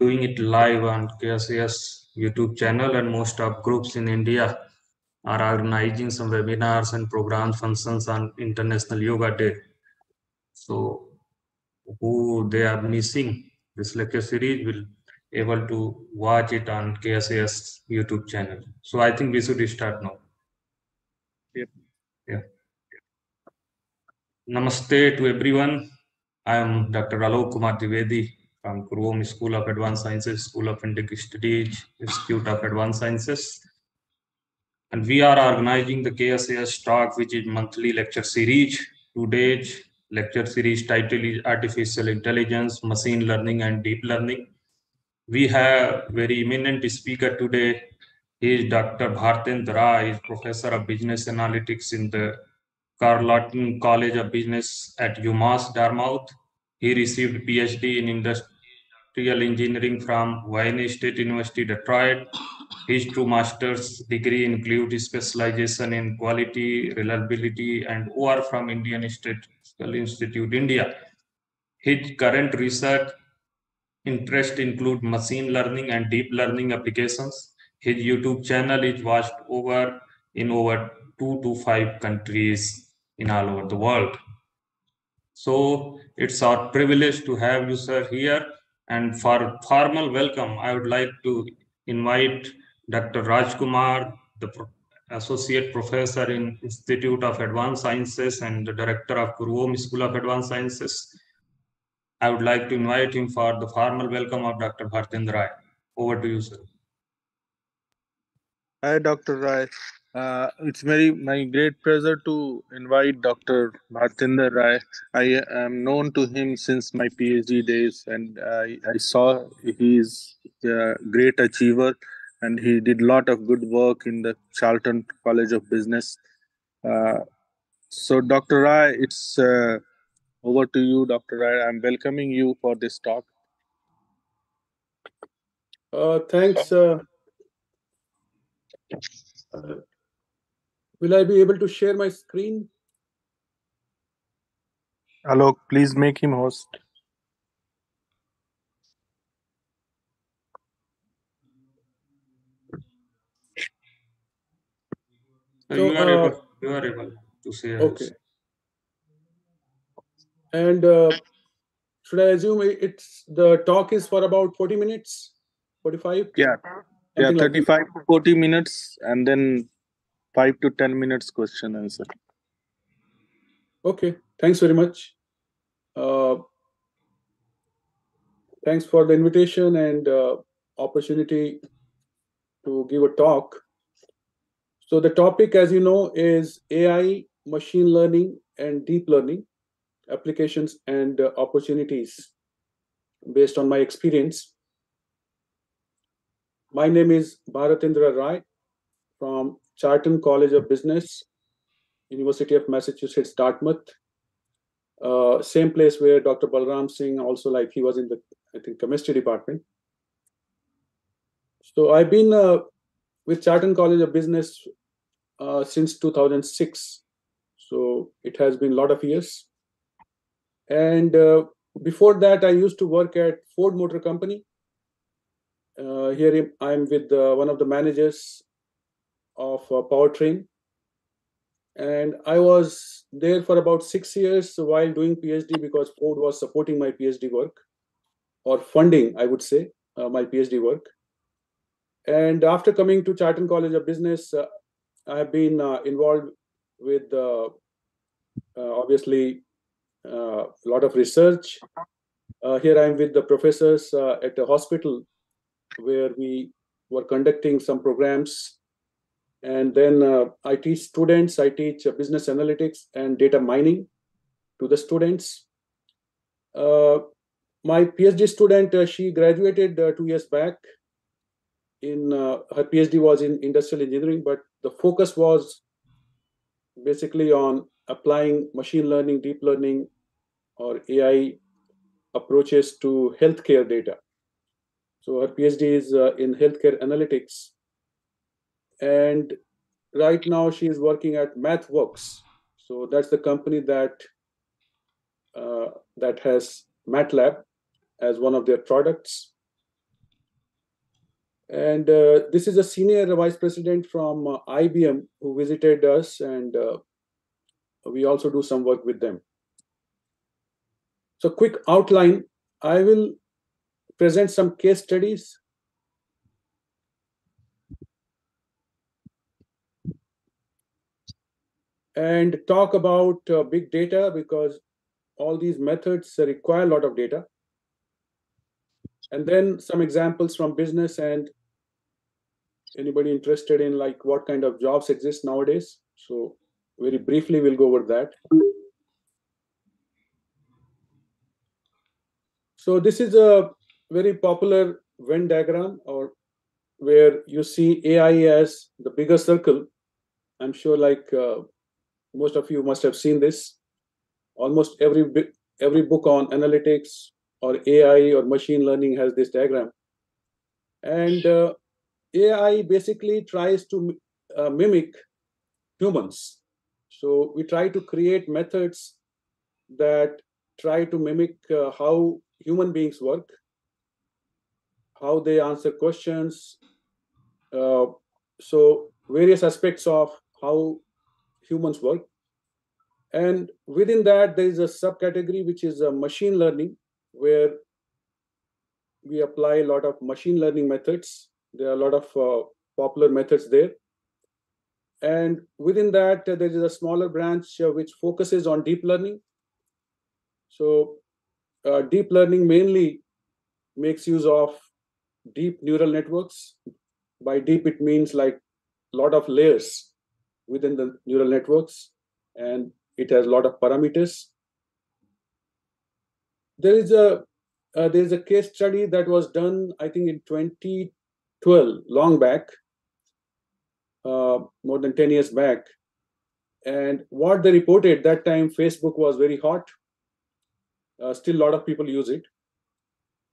doing it live on KSAS YouTube channel and most of groups in India are organizing some webinars and program functions on International Yoga Day. So who they are missing this lecture series will able to watch it on KSAS YouTube channel. So I think we should start now. Yep. Yeah. Namaste to everyone. I am Dr. Alok Kumar Dwivedi Um, from Kuruom School of Advanced Sciences, School of Studies, Institute of Advanced Sciences. And we are organizing the KSAS talk, which is monthly lecture series. Today's lecture series title is Artificial Intelligence, Machine Learning and Deep Learning. We have a very eminent speaker today. He is Dr. Bharatendra Rai, is Professor of Business Analytics in the Charlton College of Business at UMass Dartmouth. He received PhD in Industrial Engineering from Wayne State University, Detroit. His two master's degree include specialization in quality, reliability, and OR from Indian Statistical Institute, India. His current research interest include machine learning and deep learning applications. His YouTube channel is watched over in over two to five countries in all over the world. So it's our privilege to have you, sir, here. And for formal welcome, I would like to invite Dr. Rajkumar, the Associate Professor in Institute of Advanced Sciences and the Director of Kuruom School of Advanced Sciences. I would like to invite him for the formal welcome of Dr. Bharatendra Rai. Over to you, sir. Hi, Dr. Rai. Uh, it's very my great pleasure to invite Dr. Bharatendra Rai. I am known to him since my PhD days, and I, I saw he is a great achiever, and he did a lot of good work in the Charlton College of Business. Uh, so, Dr. Rai, it's uh, over to you, Dr. Rai. I'm welcoming you for this talk. Uh, thanks. Uh, uh, will I be able to share my screen? Alok, please make him host. So So, you are uh, able, you are able to say. Okay. And uh, should I assume it's the talk is for about 40 minutes? 45? Yeah, yeah, Something like 35 to 40 minutes, and then five to 10 minutes question answer. Okay, thanks very much. Uh, thanks for the invitation and uh, opportunity to give a talk. So the topic, as you know, is AI, machine learning, and deep learning applications and uh, opportunities based on my experience. My name is Bharatendra Rai from Charlton College of Business, University of Massachusetts, Dartmouth. Uh, same place where Dr. Balram Singh also like he was in the I think chemistry department. So I've been uh, with Charlton College of Business uh, since 2006. So it has been a lot of years. And uh, before that, I used to work at Ford Motor Company. Uh, here I'm with uh, one of the managers of uh, Powertrain and I was there for about six years while doing PhD because Ford was supporting my PhD work or funding, I would say, uh, my PhD work. And after coming to Charlton College of Business, uh, I have been uh, involved with uh, uh, obviously uh, a lot of research. Here I am with the professors at the hospital where we were conducting some programs and then uh, i teach students i teach uh, business analytics and data mining to the students. Uh, my phd student uh, she graduated uh, two years back. In uh, her phd was in industrial engineering but the focus was basically on applying machine learning deep learning or ai approaches to healthcare data. So her phd is in healthcare analytics and right now she is working at mathworks so that's the company that uh, that has matlab as one of their products And uh, this is a senior vice president from uh, IBM who visited us, and uh, we also do some work with them. So, quick outline I will present some case studies. And talk about uh, big data because all these methods require a lot of data. And then some examples from business and anybody interested in like what kind of jobs exist nowadays. So very briefly, we'll go over that. So this is a very popular Venn diagram or where you see AI as the bigger circle. I'm sure like uh, most of you must have seen this. Almost every every book on analytics or AI or machine learning has this diagram. And uh, AI basically tries to uh, mimic humans. So we try to create methods that try to mimic uh, how human beings work, how they answer questions. Uh, so various aspects of how humans work. And within that, there is a subcategory which is a machine learning, where we apply a lot of machine learning methods. There are a lot of uh, popular methods there. And within that, uh, there is a smaller branch uh, which focuses on deep learning. So, uh, deep learning mainly makes use of deep neural networks. By deep, it means like a lot of layers within the neural networks, and it has a lot of parameters. There is a uh, there is a case study that was done i think in 2012 long back uh, more than 10 years back. And what they reported that time facebook was very hot. Uh, still a lot of people use it.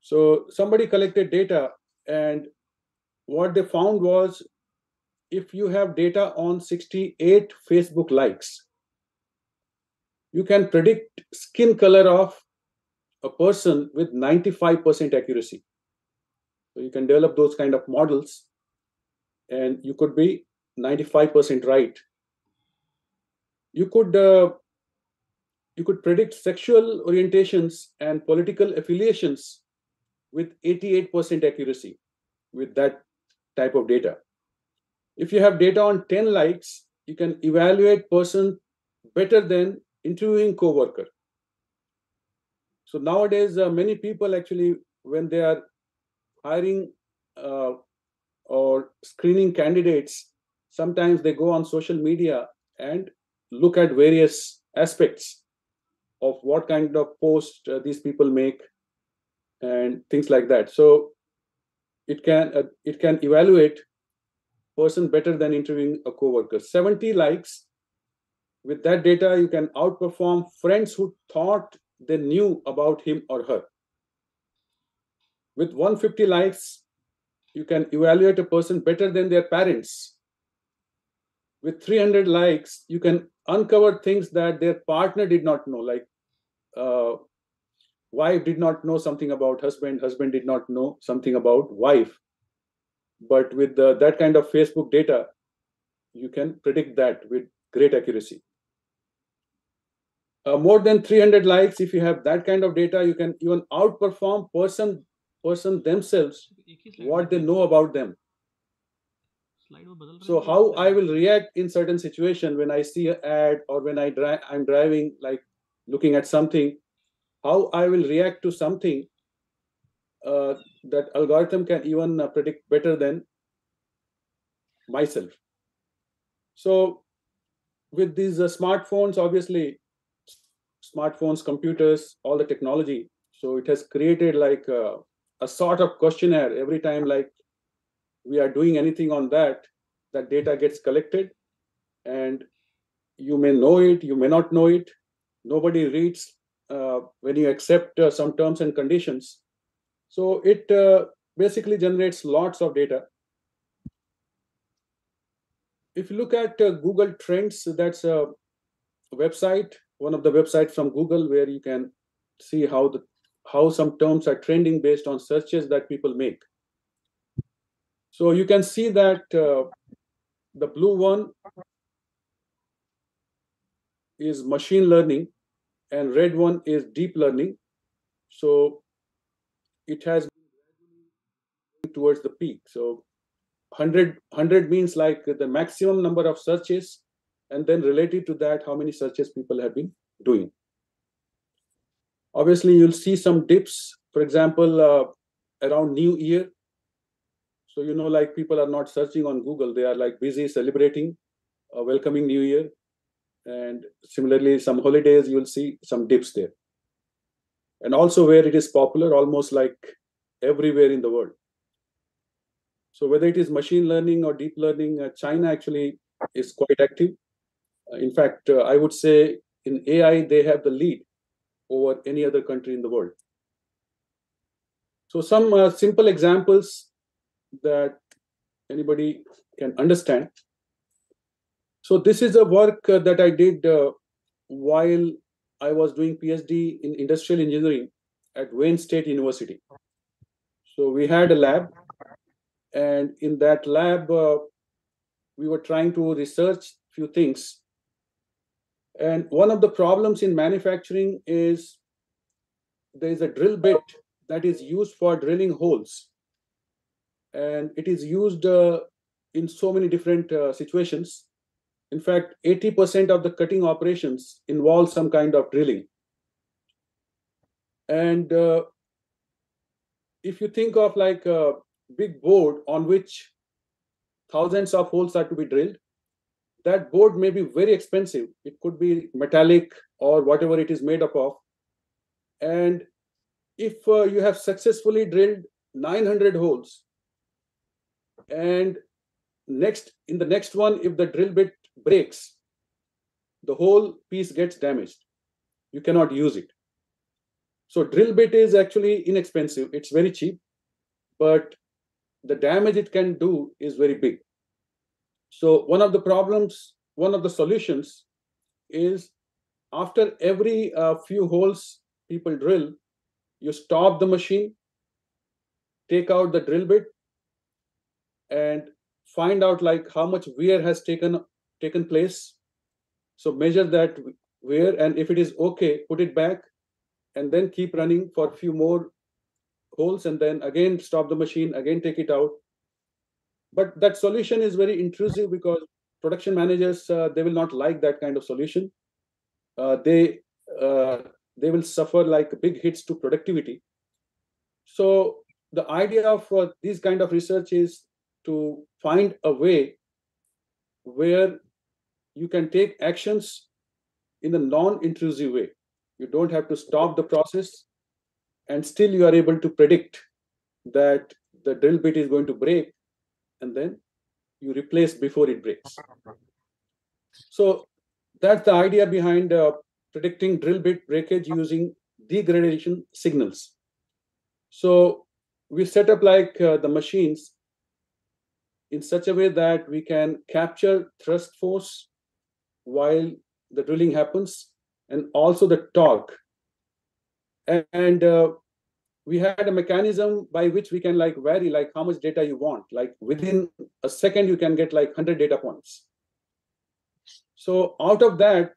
So somebody collected data and what they found was if you have data on 68 facebook likes you can predict skin color of a person with 95% accuracy. So you can develop those kind of models and you could be 95% right. You could uh, you could predict sexual orientations and political affiliations with 88% accuracy with that type of data. If you have data on 10 likes, you can evaluate person better than interviewing coworker so nowadays, uh, many people actually, when they are hiring uh, or screening candidates, sometimes they go on social media and look at various aspects of what kind of post uh, these people make and things like that. So it can uh, it can evaluate person better than interviewing a coworker. 70 likes. With that data, you can outperform friends who thought they knew about him or her. With 150 likes, you can evaluate a person better than their parents. With 300 likes, you can uncover things that their partner did not know, like uh, wife did not know something about husband, husband did not know something about wife. But with that kind of Facebook data, you can predict that with great accuracy. Uh, more than 300 likes if you have that kind of data you can even outperform person person themselves what they know about them. So how i will react in certain situation when i see an ad or when i drive i'm driving like looking at something how i will react to something uh, that algorithm can even uh, predict better than myself so with these uh, smartphones obviously smartphones, computers, all the technology. So it has created like a, a sort of questionnaire every time like we are doing anything on that, that data gets collected and you may know it, you may not know it. Nobody reads uh, when you accept uh, some terms and conditions. So it uh, basically generates lots of data. If you look at uh, Google Trends, that's a website one of the websites from Google where you can see how the how some terms are trending based on searches that people make. So you can see that uh, the blue one is machine learning and red one is deep learning. So it has been towards the peak. So 100, 100 means like the maximum number of searches and then related to that, how many searches people have been doing. Obviously, you'll see some dips, for example, uh, around New Year. So, you know, like people are not searching on Google, they are like busy celebrating, uh, welcoming New Year. And similarly, some holidays, you'll see some dips there. And also where it is popular, almost like everywhere in the world. So whether it is machine learning or deep learning, uh, China actually is quite active. Uh, in fact, uh, I would say in AI, they have the lead over any other country in the world. So some uh, simple examples that anybody can understand. So this is a work uh, that I did uh, while I was doing PhD in industrial engineering at Wayne State University. So we had a lab, and in that lab, uh, we were trying to research few things. And one of the problems in manufacturing is there is a drill bit that is used for drilling holes, and it is used uh, in so many different uh, situations. In fact, 80% of the cutting operations involve some kind of drilling. And uh, if you think of like a big board on which thousands of holes are to be drilled, that board may be very expensive. It could be metallic or whatever it is made up of. And if uh, you have successfully drilled 900 holes, and next in the next one, if the drill bit breaks, the whole piece gets damaged. You cannot use it. So drill bit is actually inexpensive. It's very cheap, but the damage it can do is very big. So one of the problems, one of the solutions is after every uh, few holes people drill, you stop the machine, take out the drill bit, and find out like how much wear has taken taken place. So measure that wear, and if it is okay, put it back, and then keep running for a few more holes, and then again stop the machine, again take it out. But that solution is very intrusive because production managers uh, they will not like that kind of solution. Uh, they uh, they will suffer like big hits to productivity. So the idea of uh, this kind of research is to find a way where you can take actions in a non-intrusive way. You don't have to stop the process, and still you are able to predict that the drill bit is going to break, and then you replace before it breaks. So that's the idea behind uh, predicting drill bit breakage using degradation signals. So we set up like uh, the machines in such a way that we can capture thrust force while the drilling happens and also the torque. And uh, we had a mechanism by which we can like vary like how much data you want. Like within a second, you can get like 100 data points. So out of that,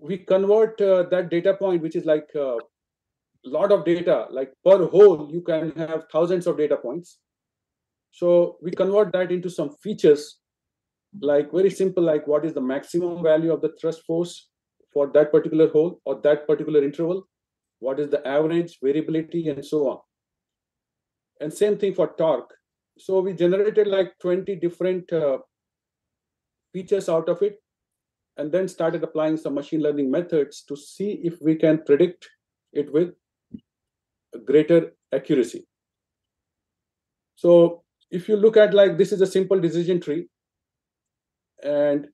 we convert uh, that data point, which is like a lot of data, like per hole, you can have thousands of data points. So we convert that into some features, like very simple, like what is the maximum value of the thrust force for that particular hole or that particular interval, what is the average variability, and so on. And same thing for torque. So we generated like 20 different uh, features out of it and then started applying some machine learning methods to see if we can predict it with greater accuracy. So if you look at like this is a simple decision tree and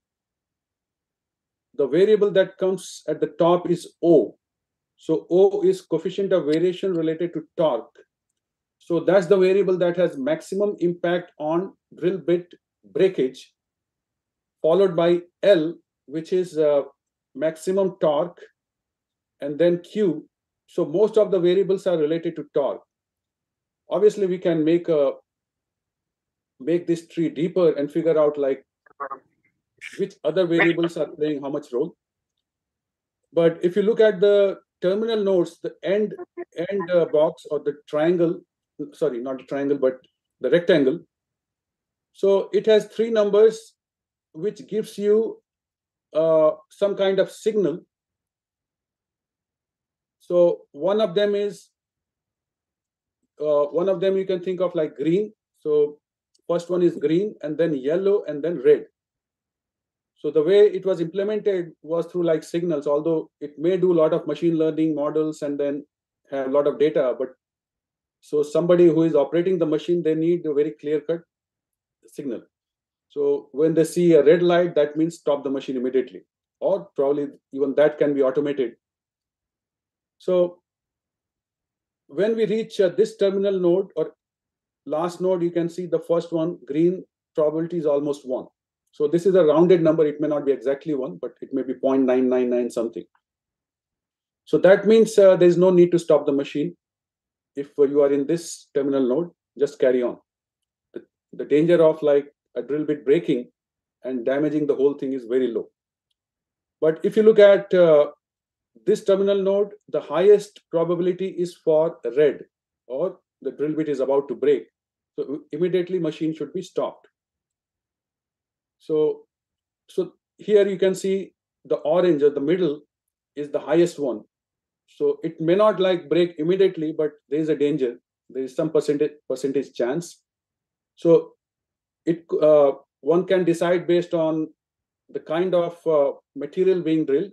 the variable that comes at the top is O. So O is coefficient of variation related to torque. So that's the variable that has maximum impact on drill bit breakage, followed by L, which is uh, maximum torque, and then Q. So most of the variables are related to torque. Obviously, we can make a make this tree deeper and figure out like which other variables are playing how much role. But if you look at the terminal nodes, the end end uh, box or the triangle, sorry, not the triangle, but the rectangle. So it has three numbers, which gives you uh, some kind of signal. So one of them is uh, one of them you can think of like green. So first one is green, and then yellow, and then red. So the way it was implemented was through like signals, although it may do a lot of machine learning models and then have a lot of data. But so somebody who is operating the machine, they need a very clear cut signal. So when they see a red light, that means stop the machine immediately, or probably even that can be automated. So when we reach uh, this terminal node or last node, you can see the first one, green probability is almost one. So this is a rounded number. It may not be exactly one, but it may be 0.999 something. So that means uh, there is no need to stop the machine. If uh, you are in this terminal node, just carry on. The, the danger of like a drill bit breaking and damaging the whole thing is very low. But if you look at uh, this terminal node, the highest probability is for red or the drill bit is about to break. So immediately machine should be stopped. So, so here you can see the orange at the middle is the highest one. So it may not like break immediately, but there is a danger. There is some percentage percentage chance. So it uh, one can decide based on the kind of uh, material being drilled.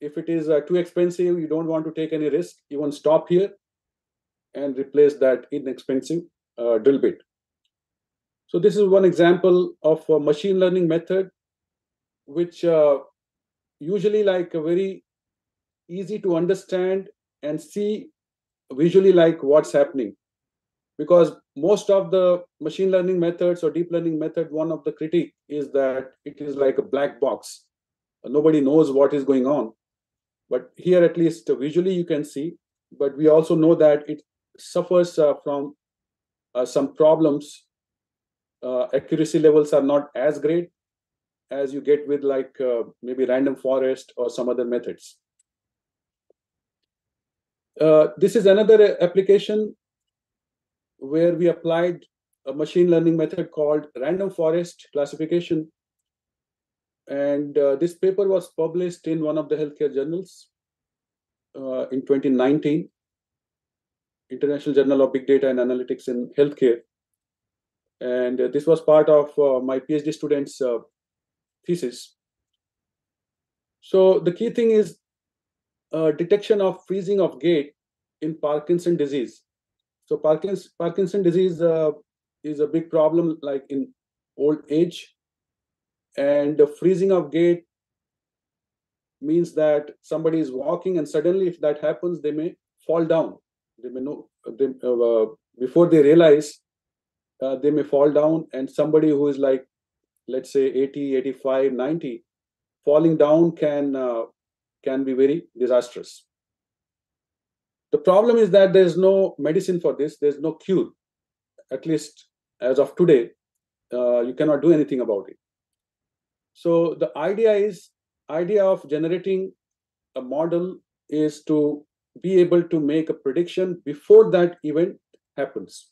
If it is uh, too expensive, you don't want to take any risk. You want to stop here and replace that inexpensive uh, drill bit. So this is one example of a machine learning method, which uh, usually like a very easy to understand and see visually like what's happening. Because most of the machine learning methods or deep learning method, one of the critique is that it is like a black box. Nobody knows what is going on. But here, at least visually, you can see. But we also know that it suffers uh, from uh, some problems uh, accuracy levels are not as great as you get with like uh, maybe random forest or some other methods. Uh, this is another application where we applied a machine learning method called random forest classification. And uh, this paper was published in one of the healthcare journals uh, in 2019, International Journal of Big Data and Analytics in Healthcare and uh, this was part of uh, my PhD students' uh, thesis. So the key thing is detection of freezing of gait in Parkinson disease. So Parkinson, Parkinson disease is a big problem, like in old age, and the freezing of gait means that somebody is walking and suddenly if that happens they may fall down they may know they, uh, before they realize uh, they may fall down and somebody who is like let's say 80 85 90 falling down can uh, can be very disastrous. The problem is that there's no medicine for this there's no cure. At least as of today uh, you cannot do anything about it. So the idea is idea of generating a model is to be able to make a prediction before that event happens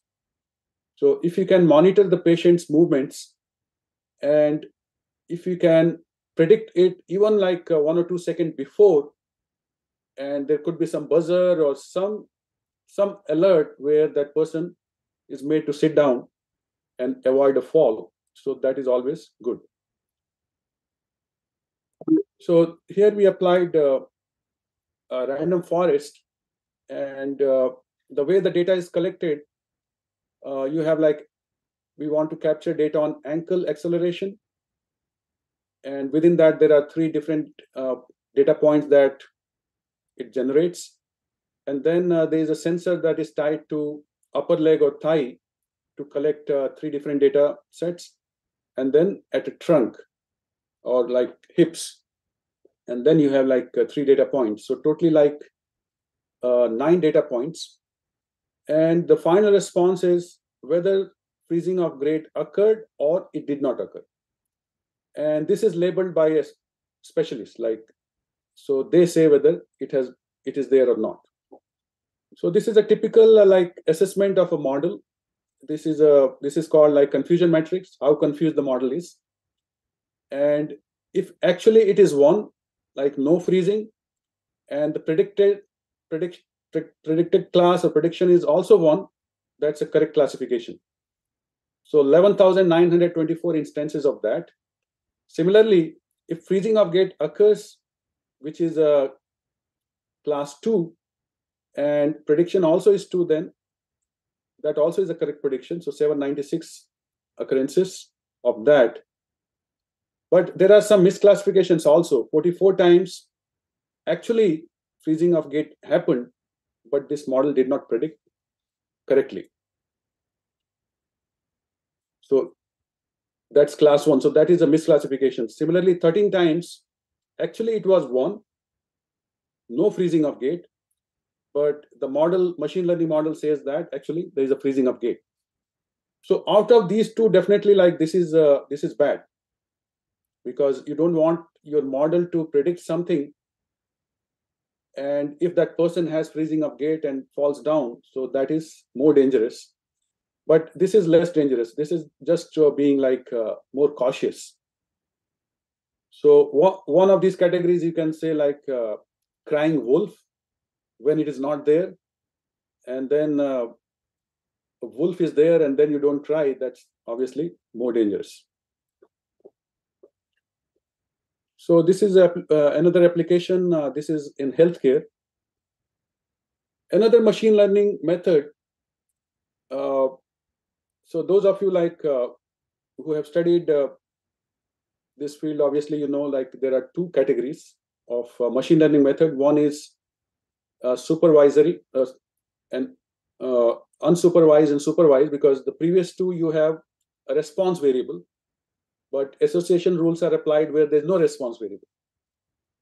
so if you can monitor the patient's movements and if you can predict it even like uh, one or two seconds before, and there could be some buzzer or some some alert where that person is made to sit down and avoid a fall. So that is always good. So here we applied uh, a random forest, and uh, the way the data is collected uh, you have like we want to capture data on ankle acceleration. And within that there are three different uh, data points that it generates. And then uh, there is a sensor that is tied to upper leg or thigh to collect uh, three different data sets. And then at a trunk or like hips. And then you have like uh, three data points. So totally like uh, nine data points and the final response is whether freezing of gait occurred or it did not occur. And this is labeled by a specialist, like so they say whether it has it is there or not. So this is a typical uh, like assessment of a model. This is a this is called like confusion matrix, how confused the model is. And if actually it is one, like no freezing, and the predicted predict, predicted class or prediction is also one, that's a correct classification. So 11,924 instances of that. Similarly, if freezing of gait occurs, which is a class 2, and prediction also is 2, then that also is a correct prediction. So 796 occurrences of that. But there are some misclassifications also. 44 times actually freezing of gait happened, but this model did not predict correctly. So that's class one. So that is a misclassification. Similarly, 13 times, actually it was one, no freezing of gait, but the model, machine learning model says that actually there is a freezing of gait. So out of these two, definitely like this is uh, this is bad because you don't want your model to predict something and if that person has freezing of gait and falls down so that is more dangerous. But this is less dangerous. This is just uh, being like uh, more cautious. So one of these categories you can say like uh, crying wolf when it is not there. And then uh, a wolf is there and then you don't try that's obviously more dangerous so this is a, uh, another application. Uh, this is in healthcare. Another machine learning method. Uh, so those of you like uh, who have studied uh, this field, obviously you know like there are two categories of uh, machine learning method. One is supervisory and unsupervised and supervised because the previous two you have a response variable but association rules are applied where there's no response variable.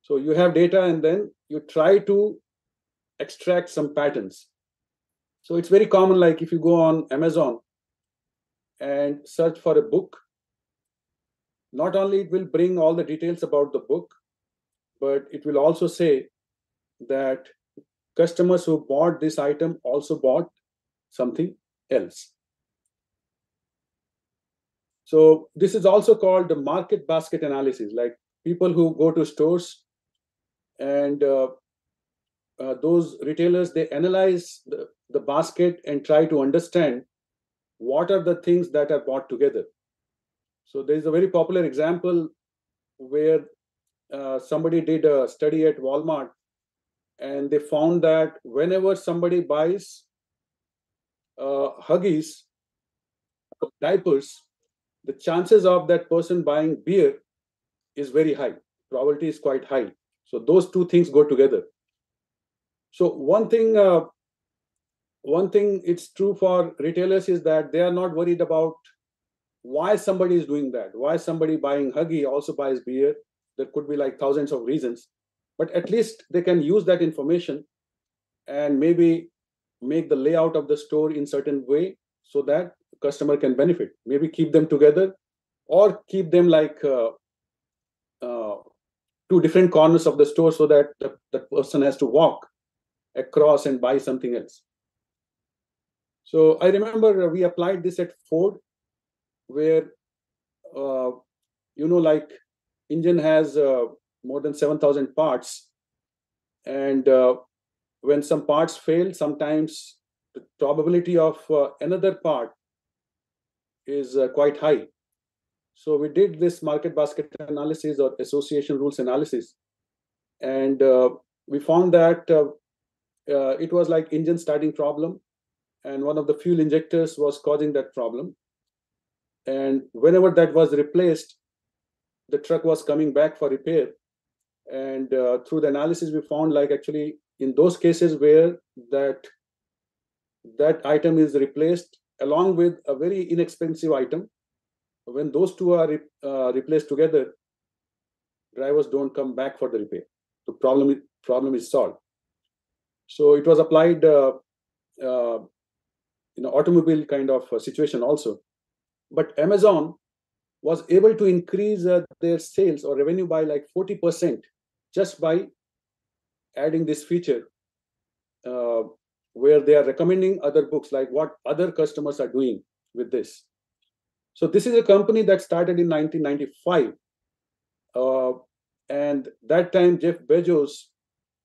So you have data and then you try to extract some patterns. So it's very common, like if you go on Amazon and search for a book, not only it will bring all the details about the book, but it will also say that customers who bought this item also bought something else. So this is also called the market basket analysis, like people who go to stores and uh, uh, those retailers, they analyze the, the basket and try to understand what are the things that are bought together. So there's a very popular example where uh, somebody did a study at Walmart and they found that whenever somebody buys uh, Huggies, diapers, the chances of that person buying beer is very high. Probability is quite high. So those two things go together. So one thing uh, one thing it's true for retailers is that they are not worried about why somebody is doing that why somebody buying huggy also buys beer. There could be like thousands of reasons but at least they can use that information and maybe make the layout of the store in certain way so that customer can benefit. Maybe keep them together or keep them like uh, uh, two different corners of the store so that the, the person has to walk across and buy something else. So I remember we applied this at Ford, where uh, you know, like engine has uh, more than 7,000 parts, and uh, when some parts fail, sometimes the probability of uh, another part is uh, quite high. So we did this market basket analysis or association rules analysis, and uh, we found that uh, uh, it was like engine starting problem, and one of the fuel injectors was causing that problem. And whenever that was replaced, the truck was coming back for repair. And uh, through the analysis, we found like actually in those cases where that that item is replaced along with a very inexpensive item. When those two are re uh, replaced together, drivers don't come back for the repair. The problem, problem is solved. So it was applied uh, uh, in an automobile kind of situation also. but Amazon was able to increase uh, their sales or revenue by like 40% just by adding this feature uh, where they are recommending other books like what other customers are doing with this. So this is a company that started in 1995 uh, and that time jeff bezos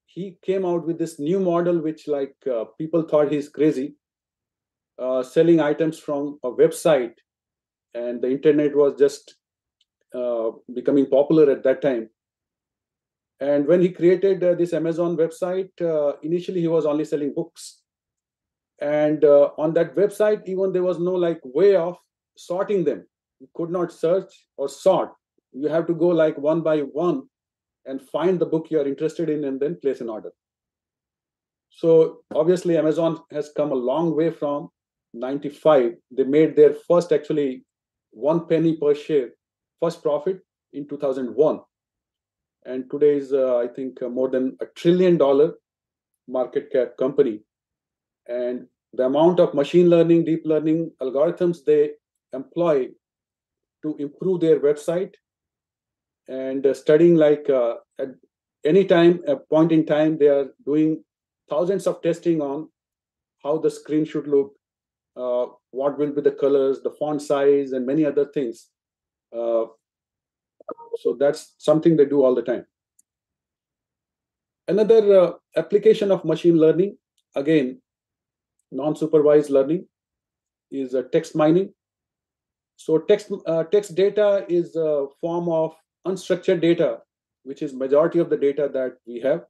he came out with this new model which like uh, people thought he's crazy uh, selling items from a website and the internet was just uh, becoming popular at that time. And when he created uh, this amazon website uh, initially he was only selling books and uh, on that website even there was no like way of sorting them. You could not search or sort. You have to go like one by one and find the book you are interested in and then place an order. So obviously amazon has come a long way from 95 they made their first actually one penny per share first profit in 2001 and today is uh, i think uh, more than a trillion dollar market cap company and the amount of machine learning deep learning algorithms they employ to improve their website and uh, studying like uh, at any time a point in time they are doing thousands of testing on how the screen should look uh, what will be the colors the font size and many other things. Uh, so that's something they do all the time. Another uh, application of machine learning again non-supervised learning is uh, text mining. So text uh, text data is a form of unstructured data which is majority of the data that we have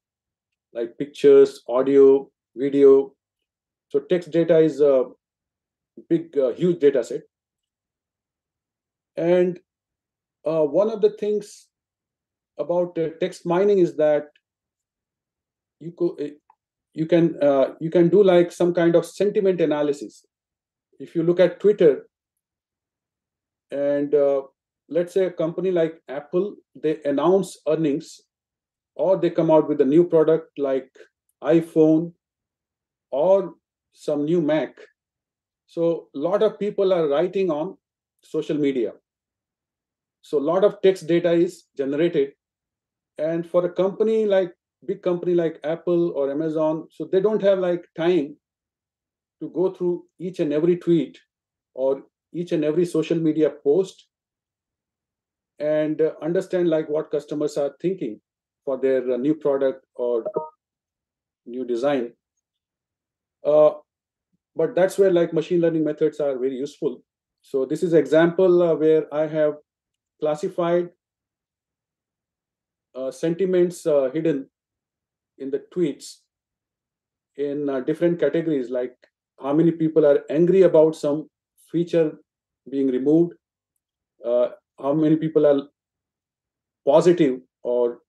like pictures audio video. So text data is a big uh, huge data set. And uh, one of the things about uh, text mining is that you could you can uh, you can do like some kind of sentiment analysis. If you look at twitter and uh, let's say a company like apple they announce earnings or they come out with a new product like iphone or some new mac. So a lot of people are writing on social media. So a lot of text data is generated. And for a company like big company like apple or amazon so they don't have like time to go through each and every tweet or each and every social media post and understand like what customers are thinking for their uh, new product or new design. Uh, but that's where like machine learning methods are very useful. So this is example uh, where i have classified uh, sentiments uh, hidden in the tweets in uh, different categories like how many people are angry about some feature being removed uh, how many people are positive or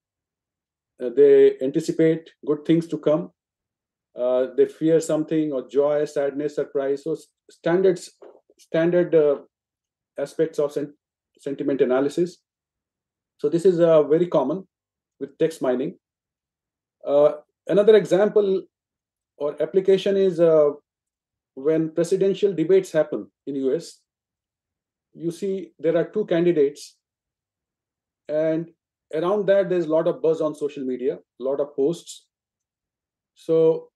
uh, they anticipate good things to come uh, they fear something or joy sadness surprise so standards standard aspects of sen- sentiment analysis. So this is uh, very common with text mining. Uh, another example or application is uh, when presidential debates happen in US. You see there are two candidates, and around that there's a lot of buzz on social media, a lot of posts. So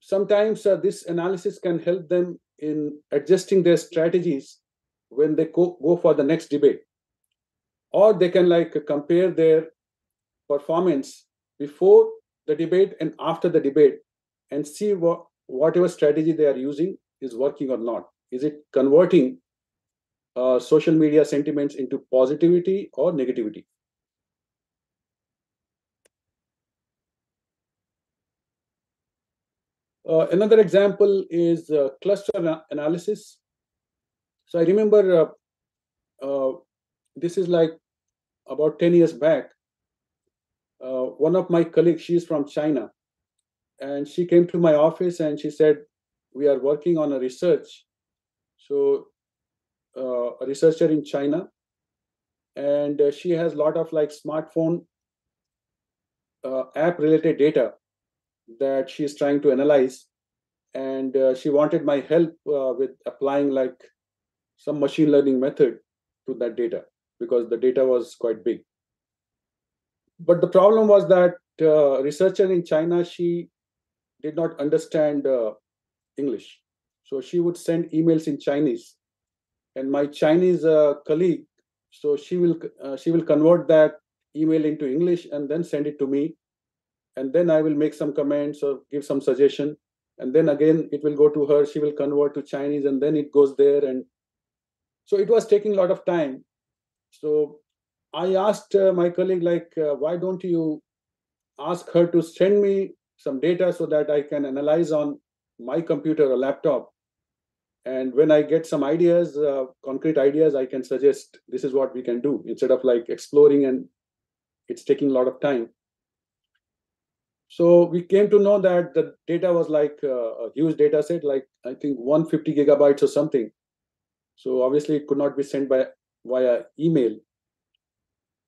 sometimes uh, this analysis can help them in adjusting their strategies when they go, go for the next debate or they can like compare their performance before the debate and after the debate and see what whatever strategy they are using is working or not is it converting uh, social media sentiments into positivity or negativity uh, another example is uh, cluster analysis so I remember uh, uh, this is like about 10 years back. Uh, one of my colleagues, she's from China, and she came to my office and she said, We are working on a research. So, uh, a researcher in China, and uh, she has a lot of like smartphone uh, app related data that she's trying to analyze. And she wanted my help with applying like some machine learning method to that data because the data was quite big. But the problem was that uh, researcher in China, she did not understand uh, English. So she would send emails in Chinese. And my Chinese uh, colleague, so she will uh, she will convert that email into English and then send it to me. And then I will make some comments or give some suggestion. And then again, it will go to her. She will convert to Chinese and then it goes there. And so it was taking a lot of time. So I asked uh, my colleague, like, uh, why don't you ask her to send me some data so that I can analyze on my computer or laptop. And when I get some ideas, uh, concrete ideas, I can suggest this is what we can do instead of like exploring and it's taking a lot of time. So we came to know that the data was like uh, a huge data set, like I think 150 gigabytes or something. So obviously it could not be sent by via email.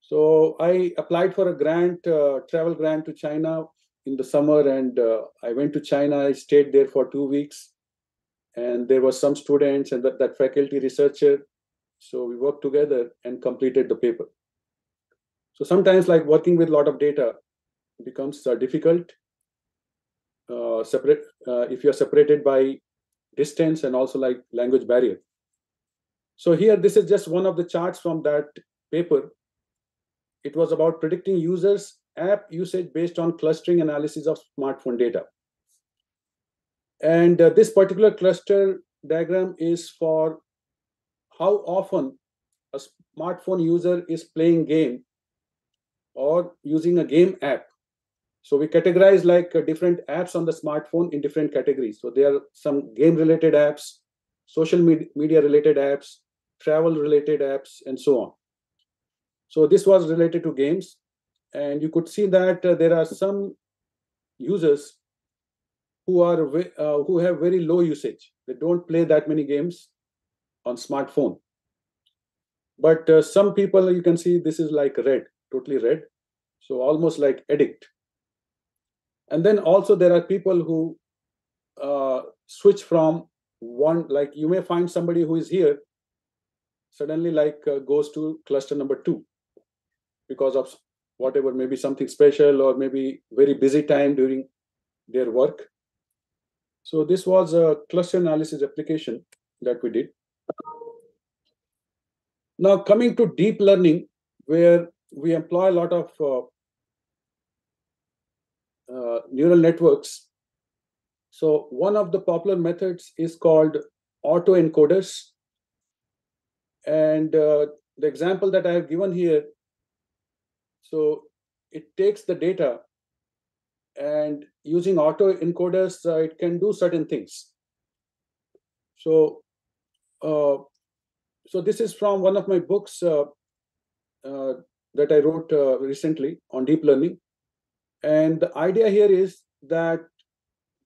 So I applied for a grant, uh, travel grant to China in the summer, and uh, I went to China. I stayed there for two weeks, and there were some students and that, that faculty researcher. So we worked together and completed the paper. So sometimes, like working with a lot of data, becomes uh, difficult. Uh, separate uh, if you're separated by distance and also like language barrier. So here, this is just one of the charts from that paper. It was about predicting users' app usage based on clustering analysis of smartphone data. And uh, this particular cluster diagram is for how often a smartphone user is playing game or using a game app. So we categorize like uh, different apps on the smartphone in different categories. So there are some game related apps, social med- media related apps, travel related apps, and so on. So this was related to games. And you could see that uh, there are some users who are uh, who have very low usage. They don't play that many games on smartphone. But uh, some people you can see this is like red, totally red. So almost like addict. And then also there are people who uh, switch from one, like you may find somebody who is here suddenly like uh, goes to cluster number two because of whatever maybe something special or maybe very busy time during their work. So this was a cluster analysis application that we did. Now coming to deep learning where we employ a lot of uh, uh, neural networks. So one of the popular methods is called autoencoders. And uh, the example that I have given here, so it takes the data and using auto encoders, uh, it can do certain things. So, uh, so this is from one of my books uh, uh, that I wrote uh, recently on deep learning. And the idea here is that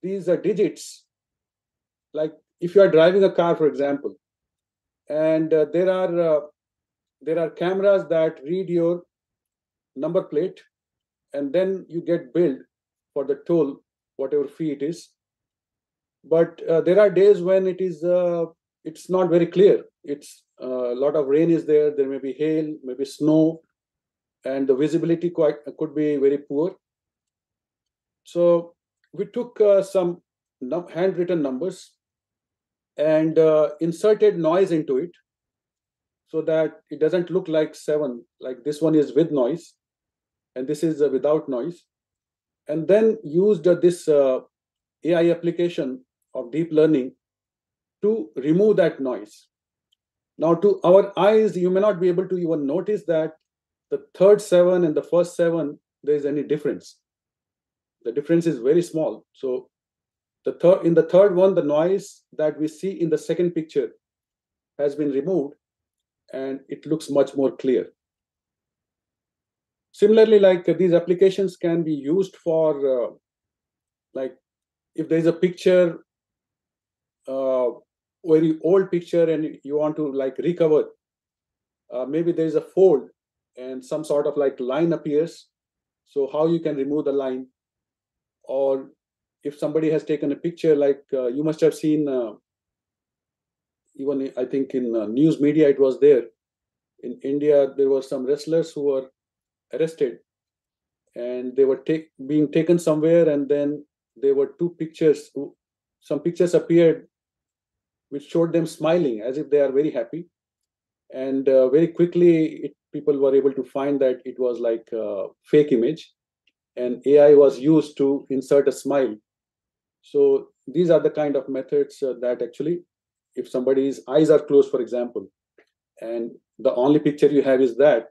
these are digits, like if you are driving a car, for example, and uh, there are there are cameras that read your number plate and then you get billed for the toll whatever fee it is. But uh, there are days when it is uh, it's not very clear. It's uh, a lot of rain is there there may be hail maybe snow and the visibility quite could be very poor. So we took uh, some handwritten numbers and uh, inserted noise into it so that it doesn't look like seven like this one is with noise and this is uh, without noise. And then used uh, this uh, ai application of deep learning to remove that noise. Now to our eyes you may not be able to even notice that the third seven and the first seven there is any difference. The difference is very small. So the third in the third one, the noise that we see in the second picture has been removed and it looks much more clear. Similarly, like these applications can be used for uh, like if there's a picture, uh, very old picture and you want to like recover, uh, maybe there is a fold and some sort of like line appears. So how you can remove the line or if somebody has taken a picture like uh, you must have seen uh, even I think in uh, news media it was there. In India, there were some wrestlers who were arrested, and they were take, being taken somewhere, and then there were two pictures. Some pictures appeared, which showed them smiling as if they are very happy, and uh, very quickly it, people were able to find that it was like a fake image, and AI was used to insert a smile. So these are the kind of methods uh, that actually if somebody's eyes are closed for example and the only picture you have is that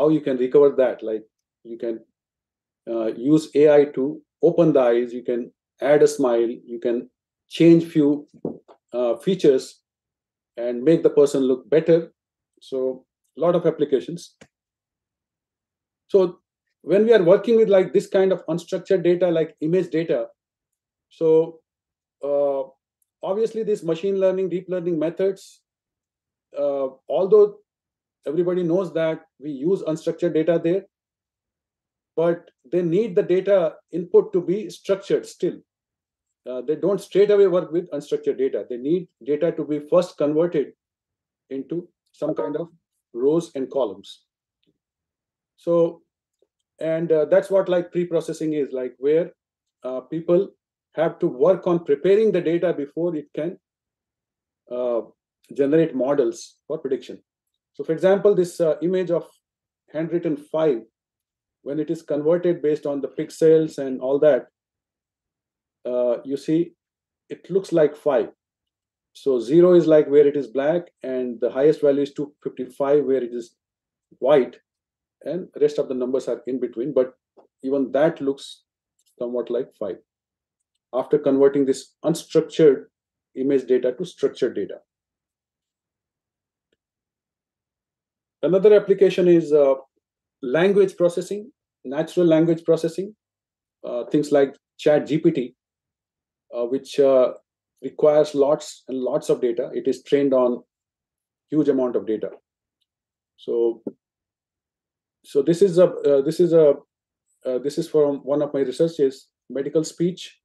how you can recover that like you can uh, use ai to open the eyes you can add a smile you can change few uh, features and make the person look better. So a lot of applications. So when we are working with like this kind of unstructured data like image data so uh, obviously these machine learning deep learning methods uh, although everybody knows that we use unstructured data there but they need the data input to be structured still. Uh, they don't straight away work with unstructured data. They need data to be first converted into some kind of rows and columns. So and uh, that's what like pre-processing is like where uh, people have to work on preparing the data before it can uh, generate models for prediction. So, for example, this uh, image of handwritten five, when it is converted based on the pixels and all that, uh, you see it looks like five. So zero is like where it is black, and the highest value is 255 where it is white, and rest of the numbers are in between. But even that looks somewhat like five after converting this unstructured image data to structured data. Another application is uh, language processing, natural language processing, uh, things like Chat GPT, uh, which uh, requires lots and lots of data. It is trained on huge amount of data. So, so this is a uh, this is a uh, this is from one of my researches, medical speech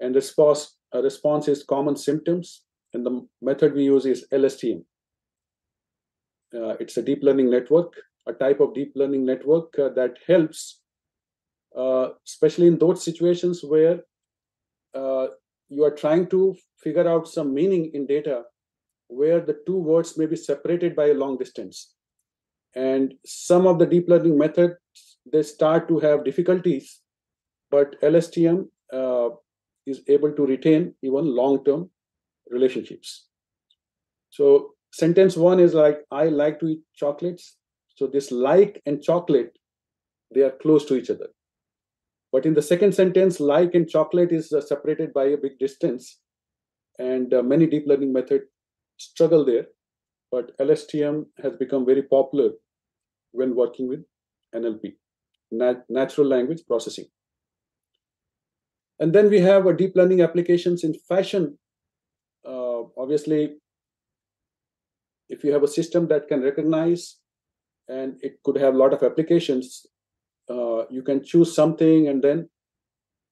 and response, response is common symptoms. And the method we use is LSTM. Uh, it's a deep learning network, a type of deep learning network uh, that helps, uh, especially in those situations where you are trying to figure out some meaning in data where the two words may be separated by a long distance. And some of the deep learning methods, they start to have difficulties, but LSTM uh, is able to retain even long-term relationships. So sentence one is like, I like to eat chocolates. So this like and chocolate, they are close to each other. But in the second sentence, like and chocolate is uh, separated by a big distance. And uh, many deep learning methods struggle there. But LSTM has become very popular when working with NLP, nat- natural language processing. And then we have a deep learning applications in fashion. Uh, obviously, if you have a system that can recognize and it could have a lot of applications, uh, you can choose something and then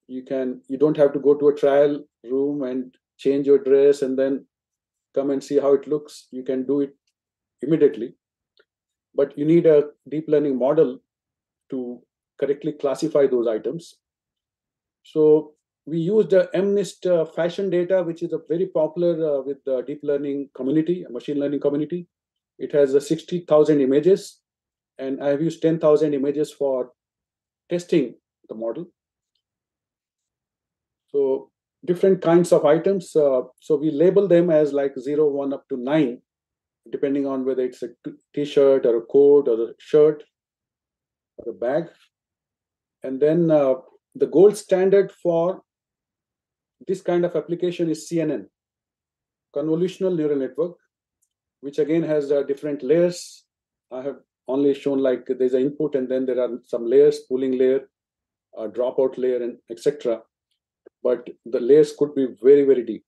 you can you don't have to go to a trial room and change your dress and then come and see how it looks. You can do it immediately. But you need a deep learning model to correctly classify those items. So we used uh, MNIST uh, fashion data, which is a very popular uh, with the deep learning community, machine learning community. It has uh, 60,000 images, and I have used 10,000 images for testing the model. So different kinds of items. Uh, so we label them as like zero, one up to nine, depending on whether it's a t-shirt or a coat or a shirt or a bag. And then uh, the gold standard for this kind of application is CNN, convolutional neural network, which again has uh, different layers. I have only shown like there's an input and then there are some layers, pooling layer, dropout layer, and etc. But the layers could be very, very deep.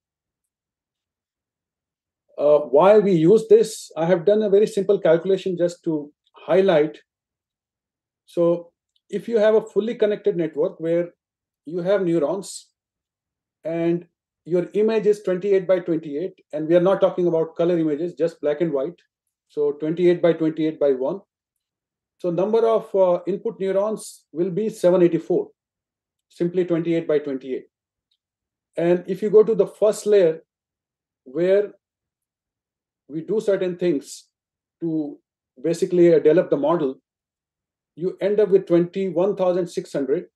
Uh, why we use this, I have done a very simple calculation just to highlight. So if you have a fully connected network where you have neurons and your image is 28 by 28, and we are not talking about color images, just black and white. So 28 by 28 by 1. So number of uh, input neurons will be 784, simply 28 by 28. And if you go to the first layer, where we do certain things to basically uh, develop the model, you end up with 21,600.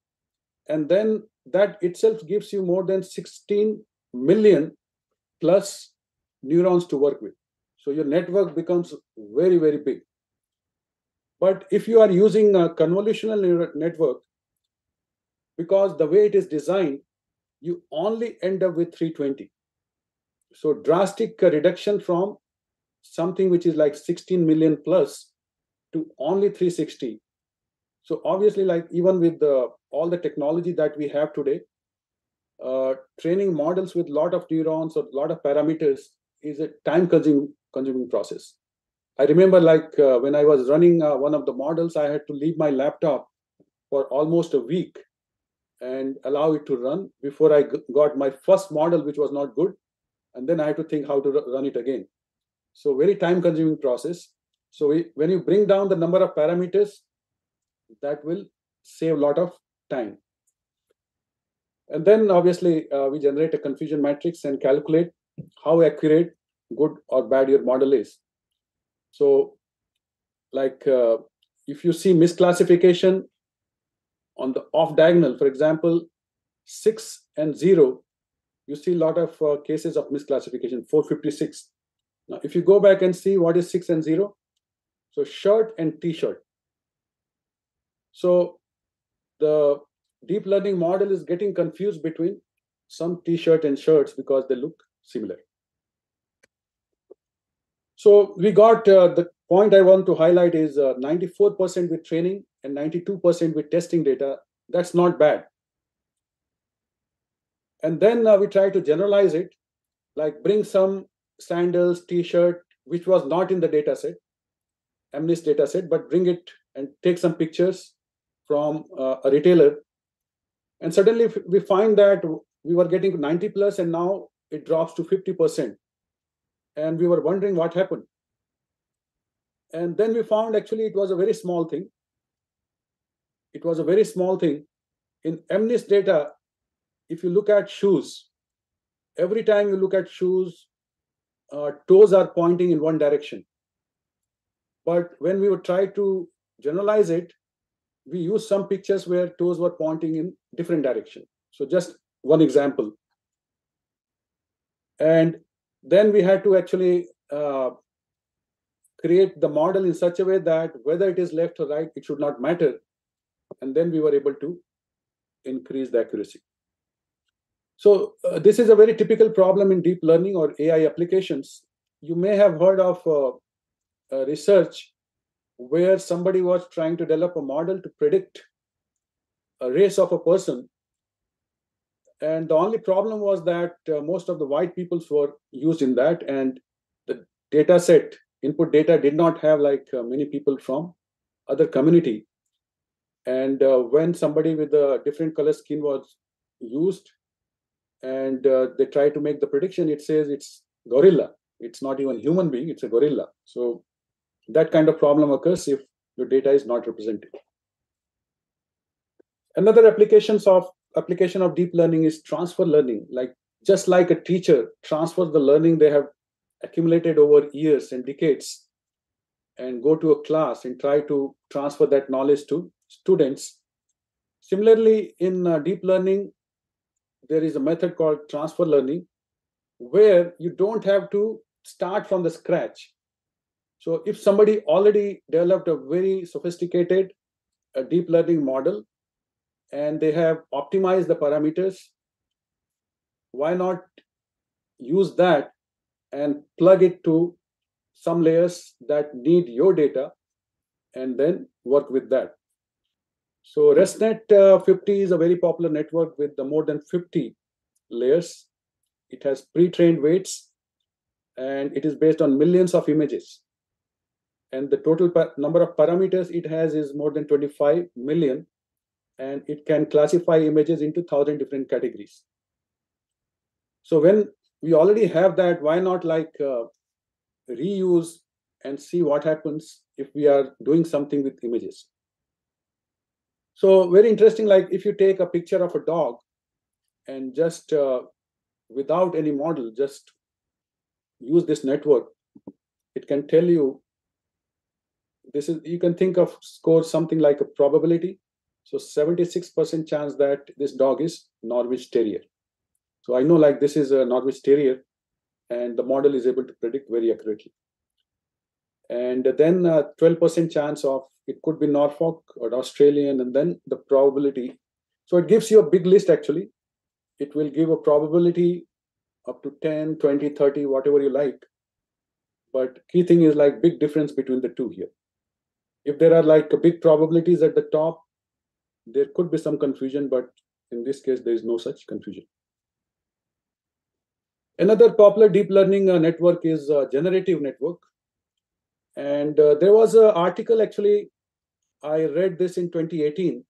And then that itself gives you more than 16 million plus neurons to work with. So your network becomes very, very big. But if you are using a convolutional network, because the way it is designed, you only end up with 320. So drastic reduction from something which is like 16 million plus to only 360. So obviously, like even with the, all the technology that we have today, uh, training models with a lot of neurons or a lot of parameters is a time consuming, consuming process. I remember like uh, when I was running uh, one of the models, I had to leave my laptop for almost a week and allow it to run before I got my first model, which was not good. And then I had to think how to run it again. So very time consuming process. So we, when you bring down the number of parameters, that will save a lot of time. And then obviously uh, we generate a confusion matrix and calculate how accurate, good or bad your model is. So like uh, if you see misclassification on the off diagonal, for example, six and zero, you see a lot of uh, cases of misclassification, 456. Now, if you go back and see what is six and zero, so shirt and t-shirt. So the deep learning model is getting confused between some t-shirt and shirts because they look similar. So we got uh, the point I want to highlight is 94% uh, with training and 92% with testing data. That's not bad. And then uh, we try to generalize it, like bring some sandals, t-shirt, which was not in the data set, MNIST data set, but bring it and take some pictures from uh, a retailer and suddenly we find that we were getting 90 plus and now it drops to 50%. And we were wondering what happened. And then we found actually it was a very small thing. It was a very small thing. In MNIST data, if you look at shoes, every time you look at shoes, uh, toes are pointing in one direction. But when we would try to generalize it, we used some pictures where toes were pointing in different direction. So just one example. And then we had to actually uh, create the model in such a way that whether it is left or right, it should not matter. And then we were able to increase the accuracy. So uh, this is a very typical problem in deep learning or AI applications. You may have heard of uh, uh research where somebody was trying to develop a model to predict a race of a person. And the only problem was that uh, most of the white peoples were used in that, and the data set, input data, did not have like uh, many people from other community. And uh, when somebody with a different color skin was used, and uh, they try to make the prediction, it says it's gorilla. It's not even human being; it's a gorilla. So that kind of problem occurs if your data is not represented. Another applications of application of deep learning is transfer learning. Like just like a teacher transfers the learning they have accumulated over years and decades and go to a class and try to transfer that knowledge to students. Similarly, in uh, deep learning, there is a method called transfer learning where you don't have to start from the scratch so if somebody already developed a very sophisticated deep learning model and they have optimized the parameters, why not use that and plug it to some layers that need your data and then work with that. So ResNet uh, 50 is a very popular network with the more than 50 layers. It has pre-trained weights and it is based on millions of images and the total number of parameters it has is more than 25 million and it can classify images into 1000 different categories So when we already have that, why not like uh, reuse and see what happens if we are doing something with images? So very interesting, like if you take a picture of a dog and just uh, without any model, just use this network, it can tell you this is you can think of score something like a probability. So 76% chance that this dog is norwich terrier. So i know like this is a norwich terrier and the model is able to predict very accurately. And then uh, 12% chance of it could be norfolk or australian and then the probability. So it gives you a big list actually. It will give a probability up to 10 20 30 whatever you like. But key thing is like big difference between the two here if there are like big probabilities at the top there could be some confusion but in this case there is no such confusion. Another popular deep learning uh, network is uh, generative network. And uh, there was an article actually i read this in 2018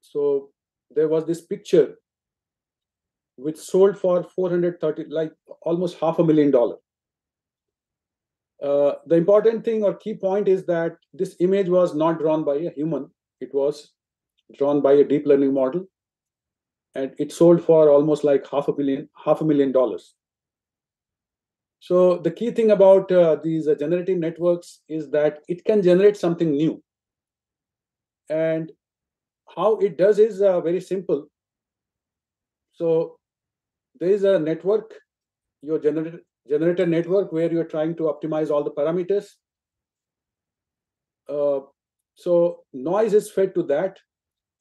so there was this picture which sold for 430 like almost half a million dollar uh, the important thing or key point is that this image was not drawn by a human. It was drawn by a deep learning model. And it sold for almost like half a billion half a million dollars. So the key thing about uh, these uh, generative networks is that it can generate something new. And how it does is uh, very simple. So there is a network. Your generator generator network where you're trying to optimize all the parameters. Uh, so noise is fed to that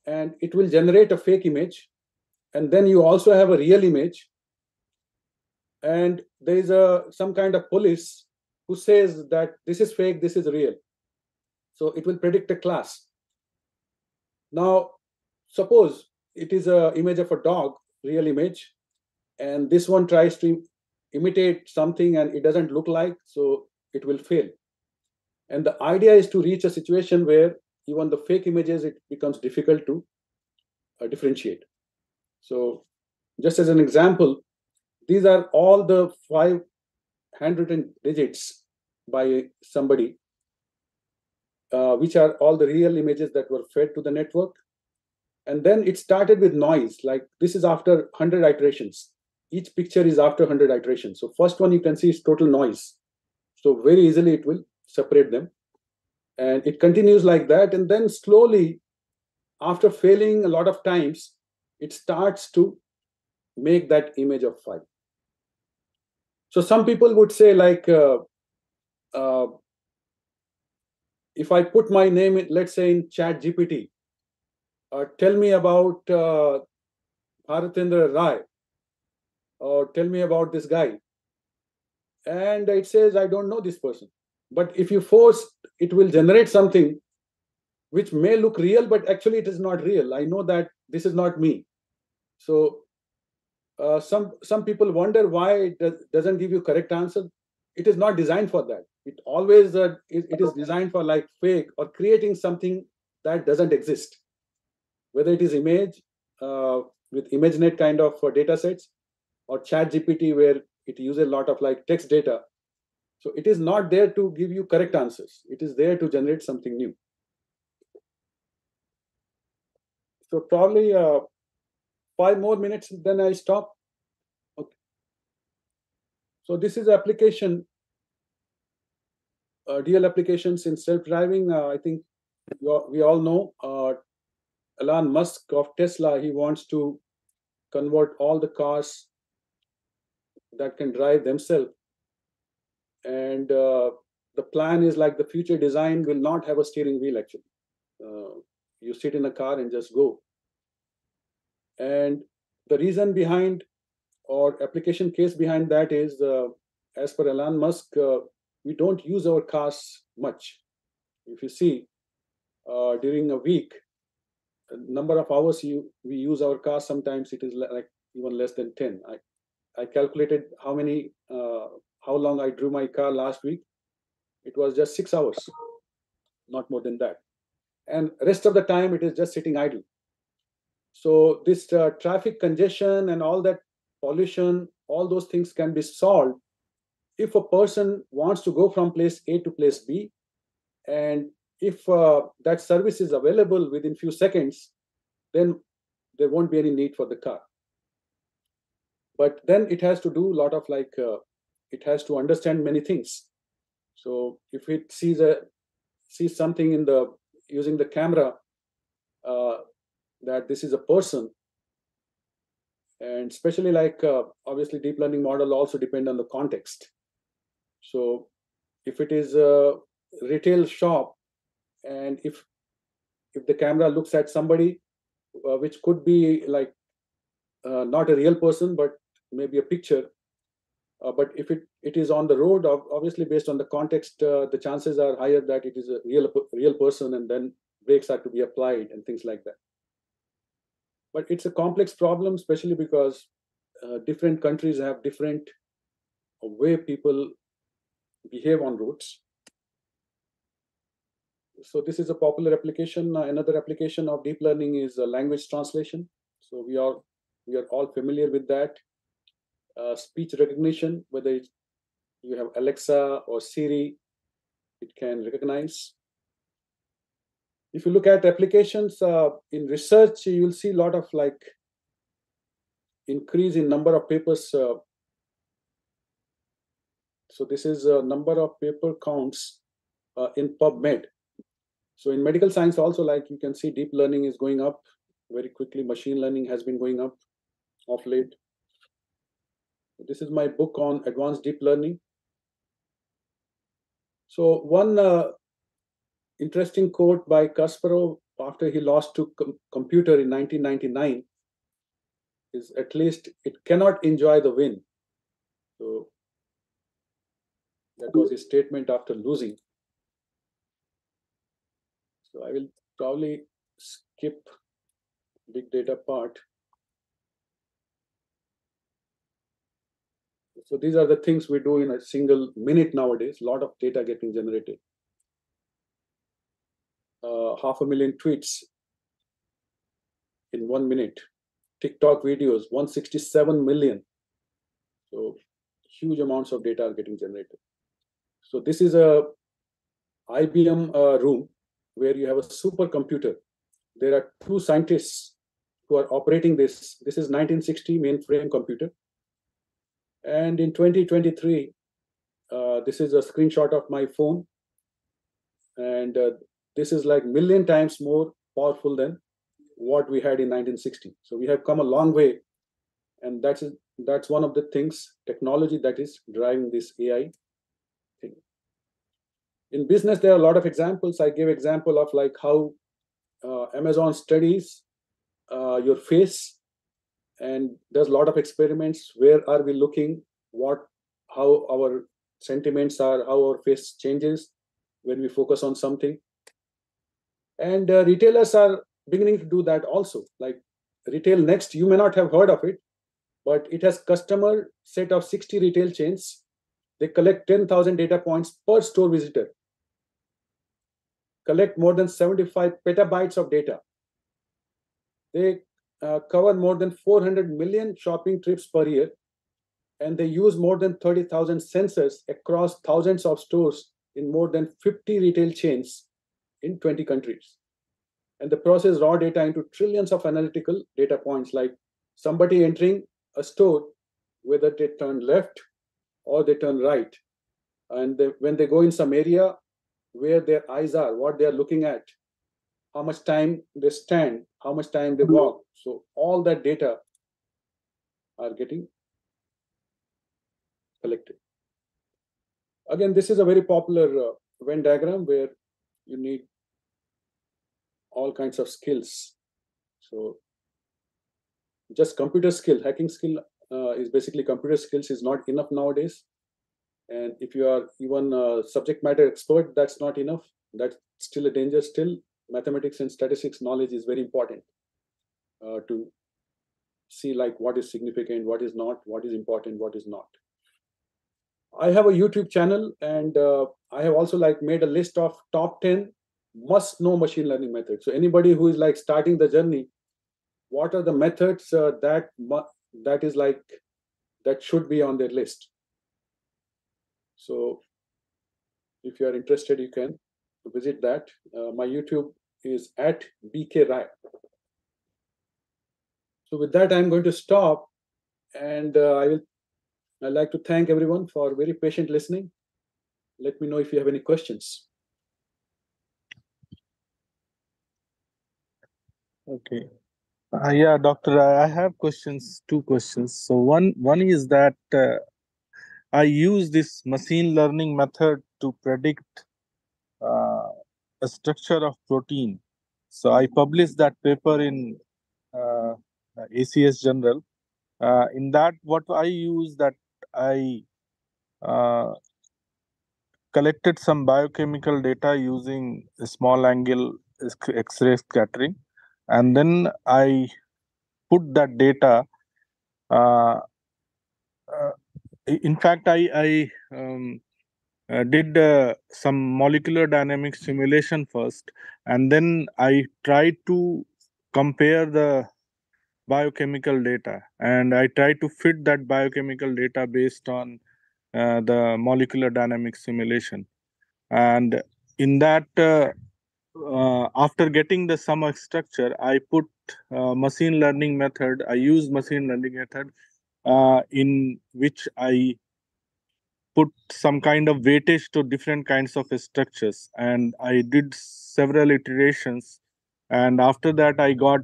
and it will generate a fake image. And then you also have a real image. And there is a some kind of police who says that this is fake, this is real. So it will predict a class. Now, suppose it is a image of a dog, real image, and this one tries to imitate something and it doesn't look like, so it will fail. And the idea is to reach a situation where even the fake images, it becomes difficult to uh, differentiate. So just as an example, these are all the five handwritten digits by somebody, uh, which are all the real images that were fed to the network. And then it started with noise, like this is after 100 iterations each picture is after 100 iterations. So first one you can see is total noise. So very easily it will separate them. And it continues like that. And then slowly, after failing a lot of times, it starts to make that image of five. So some people would say like, uh, uh, if I put my name, in, let's say in Chat GPT, uh, tell me about uh, Bharatendra Rai, or tell me about this guy. And it says i don't know this person. But if you force it will generate something which may look real but actually it is not real. I know that this is not me. So uh, some some people wonder why it does, doesn't give you correct answer. It is not designed for that. It always uh, it, it is designed for like fake or creating something that doesn't exist. Whether it is image uh, with imagenet kind of uh, data sets or chat gpt where it uses a lot of like text data. So it is not there to give you correct answers. It is there to generate something new. So probably uh, five more minutes then i stop. Okay. So this is application uh, real applications in self-driving. Uh, i think we all know uh, elon musk of tesla he wants to convert all the cars that can drive themselves. And uh, the plan is like the future design will not have a steering wheel actually. Uh, you sit in a car and just go. And the reason behind or application case behind that is, uh, as per Elon Musk, uh, we don't use our cars much. If you see, uh, during a week, number of hours you we use our car, sometimes it is like even less than 10. I, I calculated how many, uh, how long I drew my car last week. It was just six hours, not more than that. And rest of the time, it is just sitting idle. So this uh, traffic congestion and all that pollution, all those things can be solved if a person wants to go from place A to place B, and if uh, that service is available within few seconds, then there won't be any need for the car. But then it has to do a lot of like uh, it has to understand many things. So if it sees a sees something in the using the camera uh, that this is a person, and especially like uh, obviously deep learning model also depend on the context. So if it is a retail shop, and if if the camera looks at somebody uh, which could be like uh, not a real person but maybe a picture uh, but if it, it is on the road obviously based on the context uh, the chances are higher that it is a real real person and then brakes are to be applied and things like that but it's a complex problem especially because uh, different countries have different way people behave on roads so this is a popular application. Uh, another application of deep learning is uh, language translation. So we are we are all familiar with that. Uh, speech recognition, whether you have Alexa or Siri, it can recognize. If you look at applications uh, in research, you will see a lot of like increase in number of papers. Uh, so this is a number of paper counts uh, in PubMed. So in medical science also, like you can see deep learning is going up very quickly. Machine learning has been going up of late. This is my book on advanced deep learning. So one uh, interesting quote by Kasparov after he lost to com computer in 1999 is at least it cannot enjoy the win. So that was his statement after losing. So I will probably skip big data part. So these are the things we do in a single minute nowadays, a lot of data getting generated. Uh, half a million tweets in one minute. TikTok videos, 167 million. So huge amounts of data are getting generated. So this is a IBM uh, room where you have a supercomputer. There are two scientists who are operating this. This is 1960 mainframe computer. And in 2023, uh, this is a screenshot of my phone. And uh, this is like million times more powerful than what we had in 1960. So we have come a long way. And that's, that's one of the things, technology that is driving this AI thing. in business there are a lot of examples i give example of like how uh, amazon studies uh, your face and does a lot of experiments. Where are we looking? What how our sentiments are how our face changes when we focus on something. And uh, retailers are beginning to do that also. Like RetailNext you may not have heard of it but it has customer set of 60 retail chains. They collect 10000 data points per store visitor. Collect more than 75 petabytes of data. They uh, cover more than 400 million shopping trips per year, and they use more than 30,000 sensors across thousands of stores in more than 50 retail chains in 20 countries. And they process raw data into trillions of analytical data points, like somebody entering a store, whether they turn left or they turn right. And they, when they go in some area, where their eyes are, what they are looking at, how much time they stand, how much time they walk. So all that data are getting collected. Again, this is a very popular uh, Venn diagram where you need all kinds of skills. So just computer skill, hacking skill uh, is basically computer skills is not enough nowadays. And if you are even a subject matter expert, that's not enough. That's still a danger. Still, mathematics and statistics knowledge is very important uh, to see like what is significant, what is not, what is important, what is not. I have a YouTube channel and uh, I have also like made a list of top 10 must know machine learning methods. So anybody who is like starting the journey, what are the methods uh, that that is like that should be on their list. So if you are interested, you can visit that. Uh, my YouTube is at BK Rai. So with that, I'm going to stop, and uh, I will. I'd like to thank everyone for very patient listening. Let me know if you have any questions. Okay. Uh, yeah, doctor, I have questions, two questions. So one one is that uh, I use this machine learning method to predict uh, a structure of protein. So I published that paper in uh, ACS General. Uh, in that, what I use that I uh, collected some biochemical data using small angle X-ray scattering and then I put that data. Uh, uh, in fact, I, I um, uh, did uh, some molecular dynamics simulation first, and then I tried to compare the biochemical data, and I tried to fit that biochemical data based on uh, the molecular dynamics simulation. And in that uh, uh, after getting the sum structure, I put machine learning method. I use machine learning method in which I put some kind of weightage to different kinds of structures, and I did several iterations. And after that, I got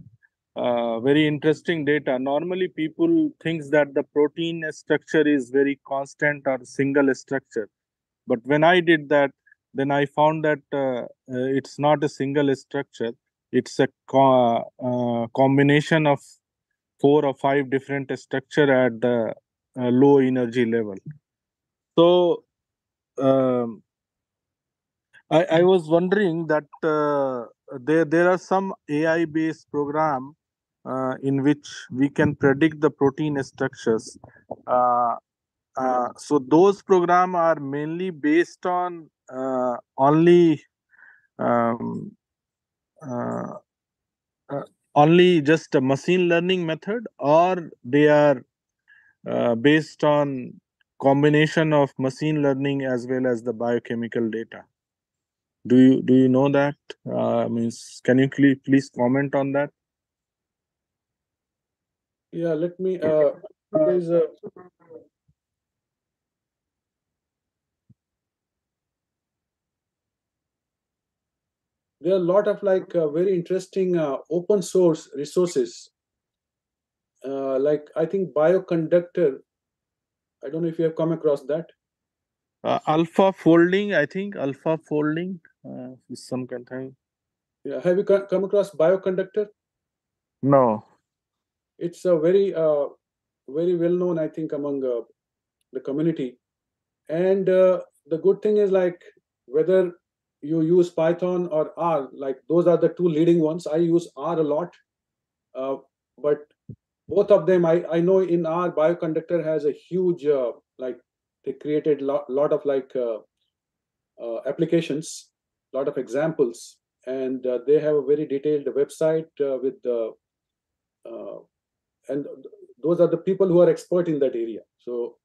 uh, very interesting data. Normally, people thinks that the protein structure is very constant or single structure, but when I did that, then I found that uh, uh, it's not a single structure. It's a co- uh, combination of four or five different structure at the uh, low energy level. So um, I, I was wondering that uh, there there are some AI based program uh, in which we can predict the protein structures. Uh, uh, so those program are mainly based on uh, only um, uh, uh, only just a machine learning method or they are uh, based on combination of machine learning as well as the biochemical data do you do you know that uh, means can you please, please comment on that Yeah, let me. Uh, there's a there are a lot of like uh, very interesting uh, open source resources. Uh, like I think bioconductor. I don't know if you have come across that. uh, alpha folding i think alpha folding uh, is some kind of Yeah, have you come across bioconductor? no It's a very uh, very well known, I think, among uh, the community. And uh, the good thing is like whether you use Python or R, like those are the two leading ones. I use R a lot, uh, but both of them, I I know in our bioconductor has a huge uh, like they created lot lot of like uh, uh, applications, lot of examples, and uh, they have a very detailed website uh, with the uh, and those are the people who are expert in that area. So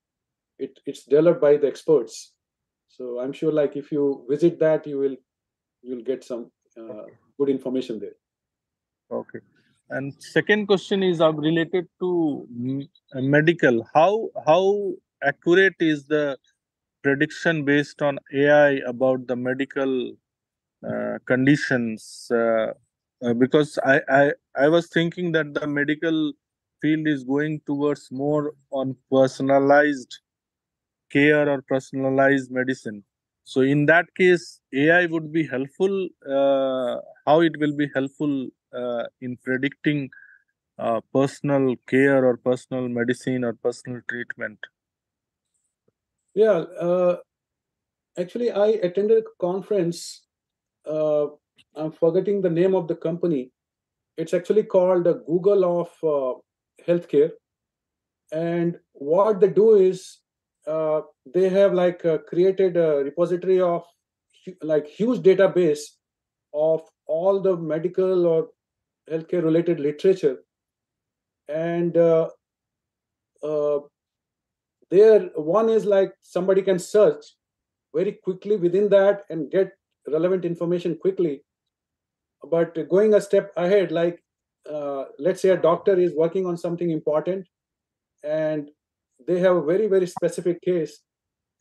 it, it's developed by the experts. So i'm sure like if you visit that you will you'll get some uh, good information there. Okay. And second question is uh, related to uh, medical. How how accurate is the prediction based on AI about the medical uh, conditions? Uh, uh, because I, I I was thinking that the medical field is going towards more on personalized care or personalized medicine. So in that case, AI would be helpful. Uh, how it will be helpful uh, in predicting uh, personal care or personal medicine or personal treatment. yeah uh, actually i attended a conference uh, i'm forgetting the name of the company it's actually called the google of uh, healthcare and what they do is uh, they have like uh, created a repository of like huge database of all the medical or healthcare related literature. And uh, uh, there one is like somebody can search very quickly within that and get relevant information quickly. But going a step ahead like uh, let's say a doctor is working on something important and they have a very very specific case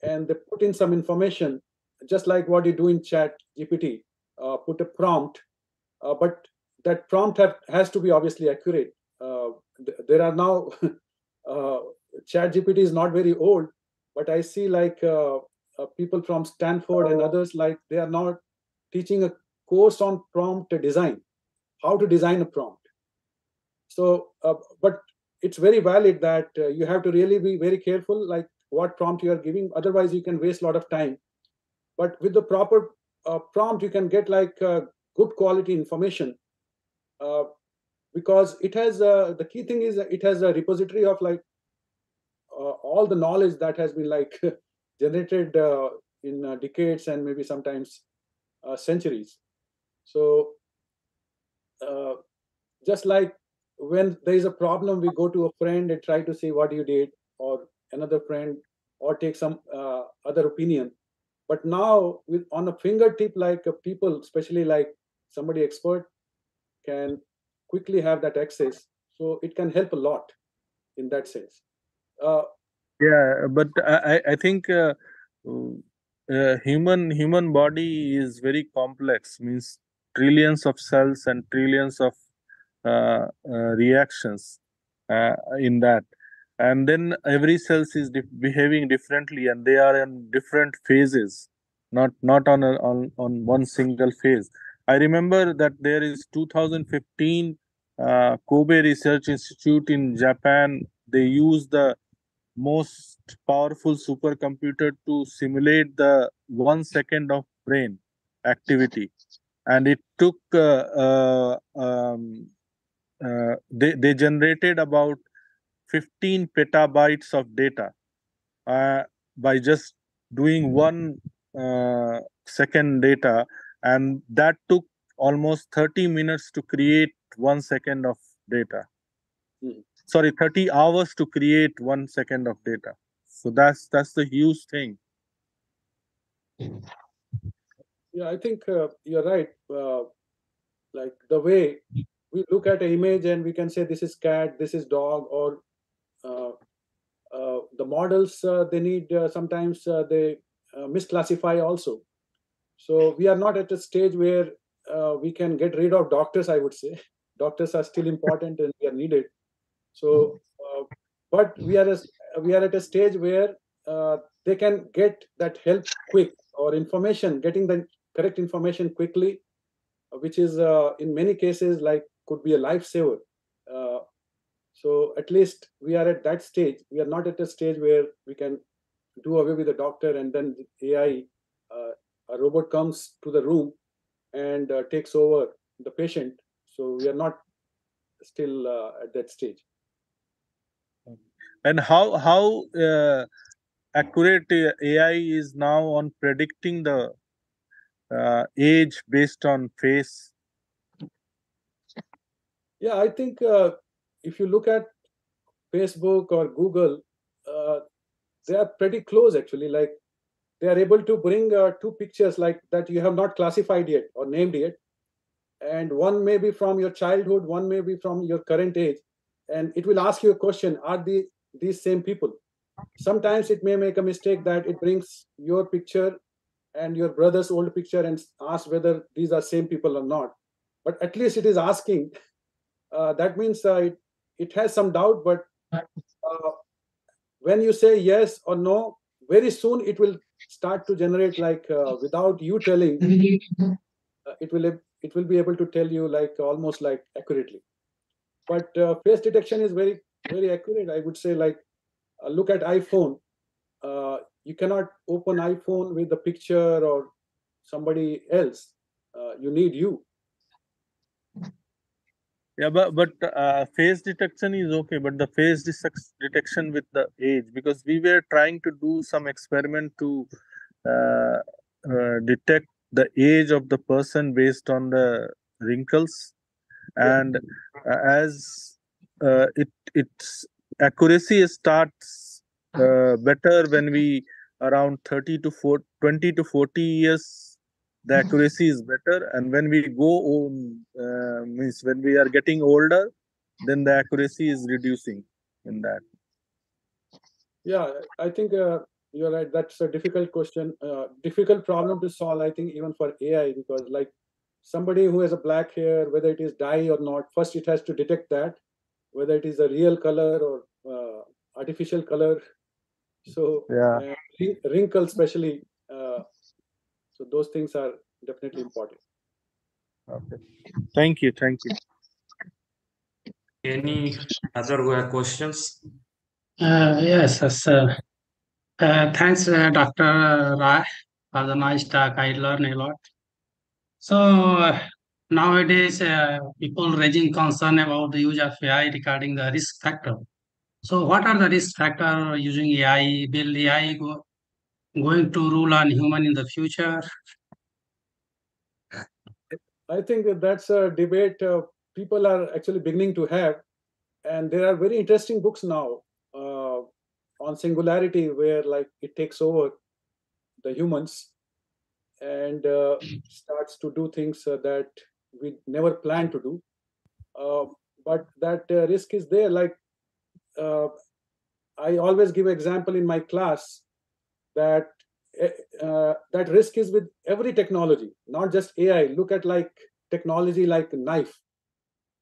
and they put in some information just like what you do in chat gpt uh, put a prompt uh, but that prompt have, has to be obviously accurate. Uh, th- there are now uh, chat gpt is not very old but i see like uh, uh, people from stanford and others like they are now teaching a course on prompt design how to design a prompt. So uh, but it's very valid that uh, you have to really be very careful like what prompt you are giving otherwise you can waste a lot of time. But with the proper prompt you can get like good quality information uh, because it has uh, the key thing is it has a repository of like uh, all the knowledge that has been like generated uh, in uh, decades and maybe sometimes centuries. So just like when there is a problem we go to a friend and try to see what you did or another friend or take some other opinion. But now with on a fingertip like people especially like somebody expert can quickly have that access. So it can help a lot in that sense. Uh, yeah but i i think uh, uh, human human body is very complex means trillions of cells and trillions of uh, uh, reactions uh, in that. And then every cells is behaving differently and they are in different phases not not on a, on on one single phase i remember that there is 2015 uh, kobe research institute in japan they use the most powerful supercomputer to simulate the one second of brain activity. And it took uh, uh, um, uh, they, they generated about 15 petabytes of data uh, by just doing one uh, second data and that took almost 30 minutes to create one second of data Mhm. sorry 30 hours to create one second of data so that's that's the huge thing Yeah, I think uh, you're right. Uh, like the way we look at an image and we can say this is cat, this is dog, or uh, uh, the models uh, they need uh, sometimes uh, they uh, misclassify also. So we are not at a stage where uh, we can get rid of doctors. I would say doctors are still important and they are needed. So, uh, but we are as we are at a stage where uh, they can get that help quick or information, getting the correct information quickly, which is uh, in many cases like could be a lifesaver. Uh, so at least we are at that stage. We are not at a stage where we can do away with the doctor and then the AI, uh, a robot comes to the room and uh, takes over the patient. So we are not still uh, at that stage. and how how uh, accurate uh, ai is now on predicting the uh, age based on face Yeah, I think uh, if you look at Facebook or Google, uh, they are pretty close actually. Like they are able to bring uh, two pictures like that you have not classified yet or named yet, and one may be from your childhood, one may be from your current age, and it will ask you a question: Are the these same people? Sometimes it may make a mistake that it brings your picture and your brother's old picture and asks whether these are same people or not. But at least it is asking uh, that means uh, it, it has some doubt but uh, when you say yes or no very soon it will start to generate like uh, without you telling uh, it will it will be able to tell you like almost like accurately. But uh, face detection is very very accurate. I would say like uh, look at iphone. Uh, you cannot open iphone with the picture or somebody else. Uh, you need you yeah but but uh, face detection is okay but the face detec- detection with the age because we were trying to do some experiment to uh, uh, detect the age of the person based on the wrinkles. And uh, as uh, it its accuracy starts uh, better when we around 30 to 40, 20 to 40 years the accuracy is better and when we go on uh, means when we are getting older then the accuracy is reducing in that Yeah, I think uh, you're right. That's a difficult question, uh, difficult problem to solve. I think even for AI, because like somebody who has a black hair, whether it is dye or not, first it has to detect that, whether it is a real color or uh, artificial color. So yeah uh, wrinkle, especially. So those things are definitely important. okay thank you thank you Any other who questions? Uh, yes, yes, uh, uh, thanks, uh, Dr. Rai, for the nice talk. I learned a lot. So uh, nowadays, uh, people raising concern about the use of AI regarding the risk factor. So what are the risk factor using AI? Will AI go, going to rule on human in the future? I think that that's a debate uh, people are actually beginning to have, and there are very interesting books now uh, on singularity where like it takes over the humans and uh, starts to do things uh, that we never planned to do. Uh, but that uh, risk is there. Like I always give example in my class that eh, uh, that risk is with every technology, not just AI. Look at like technology like knife.